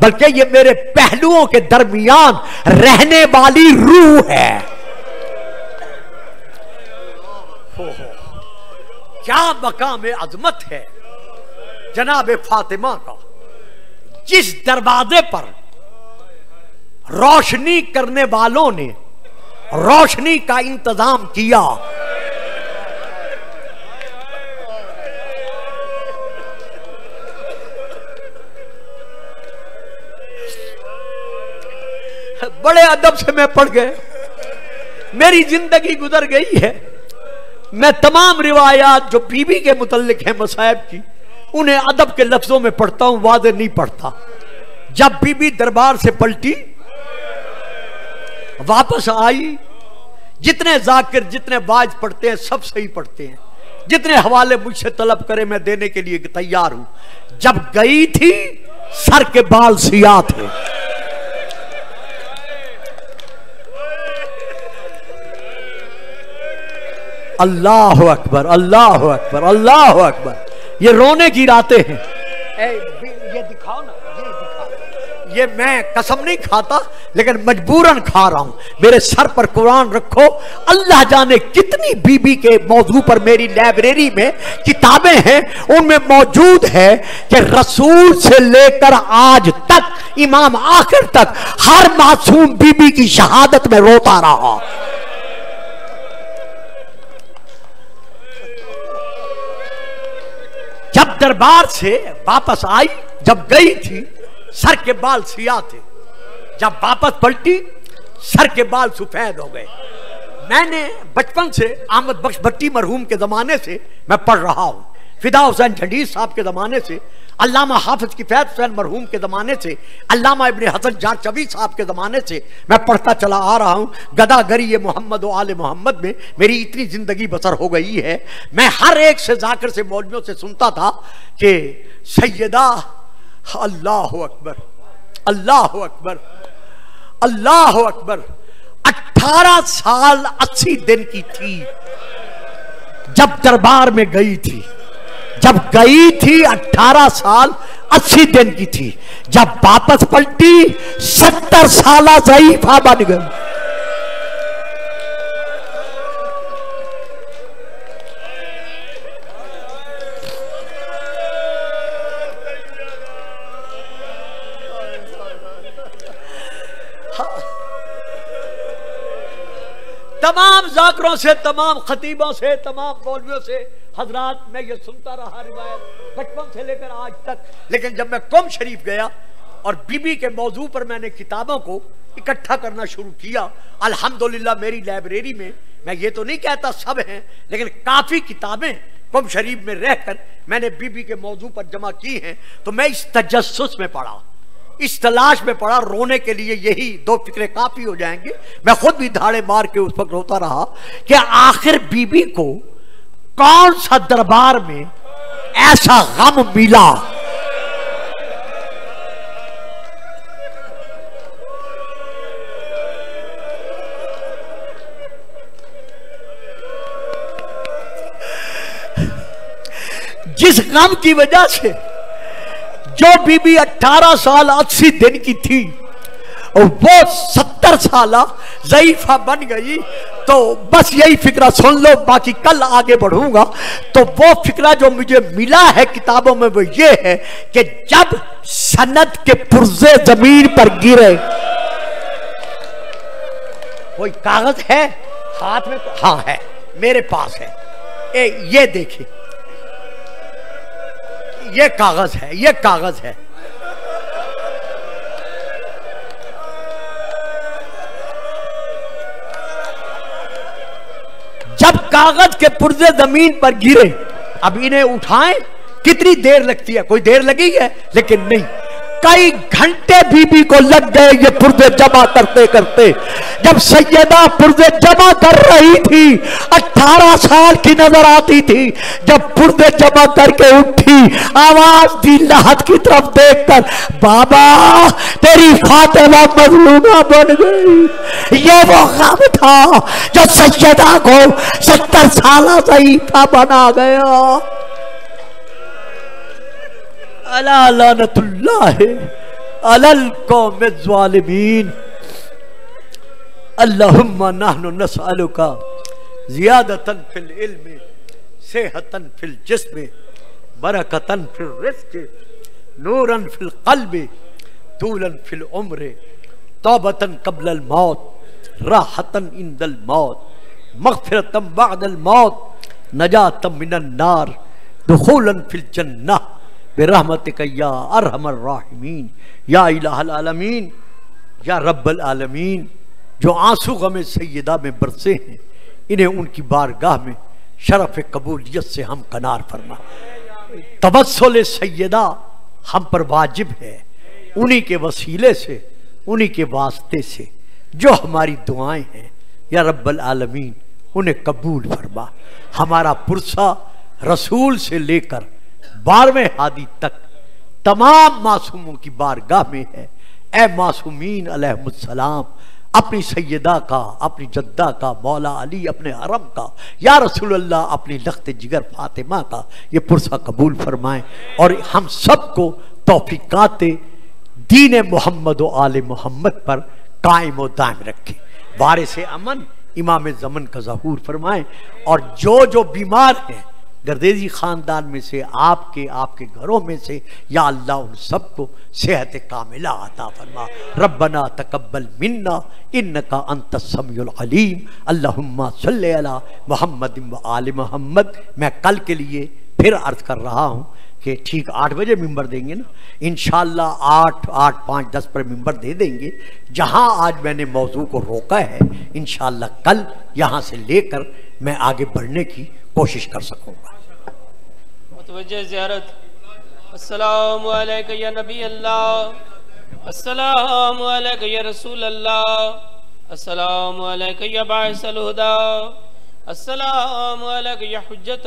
بلکہ یہ میرے پہلوؤں کے درمیان رہنے والی روح ہے۔ کیا مقام عظمت ہے جناب فاطمہ کا، جس دروازے پر روشنی کرنے والوں نے روشنی کا انتظام کیا۔ بڑے ادب سے میں پڑھ گئے میری زندگی گزر گئی ہے۔ میں تمام روایات جو بی بی کے متعلق ہیں مسائب کی، انہیں ادب کے لفظوں میں پڑھتا ہوں، واضح نہیں پڑھتا۔ جب بی بی دربار سے پلٹی، واپس آئی۔ جتنے ذاکر، جتنے باز پڑھتے ہیں، سب صحیح پڑھتے ہیں۔ جتنے حوالے مجھ سے طلب کرے، میں دینے کے لیے تیار ہوں۔ جب گئی تھی، سر کے بال سیاہ تھے۔ اللہ اکبر اللہ اکبر اللہ اکبر۔ یہ رونے کی راتیں ہیں۔ یہ دکھاؤ نا یہ میں قسم نہیں کھاتا، لیکن مجبوراً کھا رہا ہوں۔ میرے سر پر قرآن رکھو۔ اللہ جانے کتنی بی بی کے موضوع پر میری لائبریری میں کتابیں ہیں، ان میں موجود ہے کہ رسول سے لے کر آج تک، امام آخر تک، ہر معصوم بی بی کی شہادت میں روتا رہا۔ جب دربار سے واپس آئی۔ جب گئی تھی، سر کے بال سیاہ تھے۔ جب واپس پلٹی، سر کے بال سفید ہو گئے۔ میں نے بچپن سے احمد بخش بھٹی مرحوم کے زمانے سے میں پڑھ رہا ہوں۔ فدا حسین جھنڈیر صاحب کے زمانے سے، علامہ حافظ کی فیض حسین مرحوم کے زمانے سے، علامہ ابن حسن جان چوی صاحب کے زمانے سے میں پڑھتا چلا آ رہا ہوں۔ گدا گری محمد و آل محمد میں میری اتنی زندگی بسر ہو گئی ہے۔ میں ہر ایک سے ذاکر سے مولویوں سے سنتا تھا کہ سیدہ، اللہ اکبر اللہ اکبر اللہ اکبر، اٹھارہ سال اسی دن کی تھی، جب دربار میں گئی تھی۔ جب گئی تھی اٹھارہ سال، اسی دن کی تھی۔ جب واپس پلٹی، ستر سالہ ضعیفہ بن گئی۔ تمام ذاکروں سے، تمام خطیبوں سے، تمام مولویوں سے حضرات، میں یہ سنتا رہا روایت بچپن سے لے کر آج تک، لیکن جب میں کم شریف گیا اور بی بی کے موضوع پر میں نے کتابوں کو اکٹھا کرنا شروع کیا، الحمدللہ میری لائبریری میں میں یہ تو نہیں کہتا سب ہیں، لیکن کافی کتابیں کم شریف میں رہ کر میں نے بی بی کے موضوع پر جمع کی ہیں، تو میں اس تجسس میں پڑھا اس تلاش میں پڑا، رونے کے لیے یہی دو فکرے کافی ہو جائیں گے میں خود بھی دھاڑے مار کے اس وقت روتا رہا کہ آخر بی بی کو کون سا دربار میں ایسا غم ملا؟ جس غم کی وجہ سے جو بی بی اٹھارہ سال اسی دن کی تھی وہ ستر سالہ ضعیفہ بن گئی، تو بس یہی فکرہ سن لو، باقی کل آگے بڑھوں گا۔ تو وہ فکرہ جو مجھے ملا ہے کتابوں میں وہ یہ ہے کہ جب سنت کے پرزے زمین پر گرے۔ کوئی کاغذ ہے؟ ہاتھ میں ہاں ہے، میرے پاس ہے۔ اے، یہ دیکھیں یہ کاغذ ہے، یہ کاغذ ہے۔ جب کاغذ کے پرزے زمین پر گرے، اب انہیں اٹھائیں، کتنی دیر لگتی ہے؟ کوئی دیر لگی ہے؟ لیکن نہیں۔ کئی گھنٹے بی بی کو لگ گئے یہ پردے جمع کرتے کرتے۔ جب سیدہ پردے جمع کر رہی تھی، اٹھارہ سال کی نظر آتی تھی، جب پردے جمع کر کے اٹھی، آواز دی لہت کی طرف دیکھ کر، بابا، تیری فاطمہ مظلومہ بن گئی۔ یہ وہ غم تھا جو سیدہ کو ستر سالہ ضعیفہ بنا گیا۔ الا لعنت اللہ علی القوم الظالمین۔ اللہم نحن نسألکا زیادتا فی العلم، صحتا فی الجسم، برکتا فی الرزق، نورا فی القلب، طولا فی العمر توبتا قبل الموت، راحتا اند الموت، مغفرتا بعد الموت، نجاتا من النار، دخولا فی الجنہ۔ برحمتک یا ارحم الراحمین، یا الہ العالمین، یا رب العالمین، جو آنسو غم سیدہ میں برسے ہیں، انہیں ان کی بارگاہ میں شرف قبولیت سے ہم کنار فرما۔ توسل سیدہ ہم پر واجب ہے، انہی کے وسیلے سے، انہی کے واسطے سے۔ جو ہماری دعائیں ہیں، یا رب العالمین، انہیں قبول فرما۔ ہمارا پرسہ رسول سے لے کر بارویں حادی تک تمام معصوموں کی بارگاہ میں ہے۔ اے معصومین علیہ السلام، اپنی سیدہ کا، اپنی جدہ کا، مولا علی اپنے حرم کا، یا رسول اللہ اپنی لخت جگر فاطمہ کا، یہ پرسہ قبول فرمائیں۔ اور ہم سب کو توفیقات دین محمد و آل محمد پر قائم و دائم رکھیں وارث امن، امام زمن کا ظہور فرمائیں۔ اور جو جو بیمار ہیں گردیزی خاندان میں سے، آپ کے آپ کے گھروں میں سے، یا اللہ ان سب کو صحت کاملہ عطا فرما۔ ربنا تقبل منا، انکا انت السمیع العلیم۔ اللہم صلی علی محمد و آل محمد۔ میں کل کے لیے پھر عرض کر رہا ہوں کہ ٹھیک آٹھ بجے ممبر دیں گے نا؟ انشاءاللہ آٹھ آٹھ، پانچ، دس پر ممبر دے دیں گے۔ جہاں آج میں نے موضوع کو روکا ہے، انشاءاللہ کل یہاں سے لے کر میں آگے بڑھنے کی کوشش کر سکوں گا۔ توجہ زیارت السلام علیکہ یا نبی اللہ السلام علیکہ یا رسول اللہ السلام علیکہ یا باعث الہدا السلام علیکہ یا حجت اللہ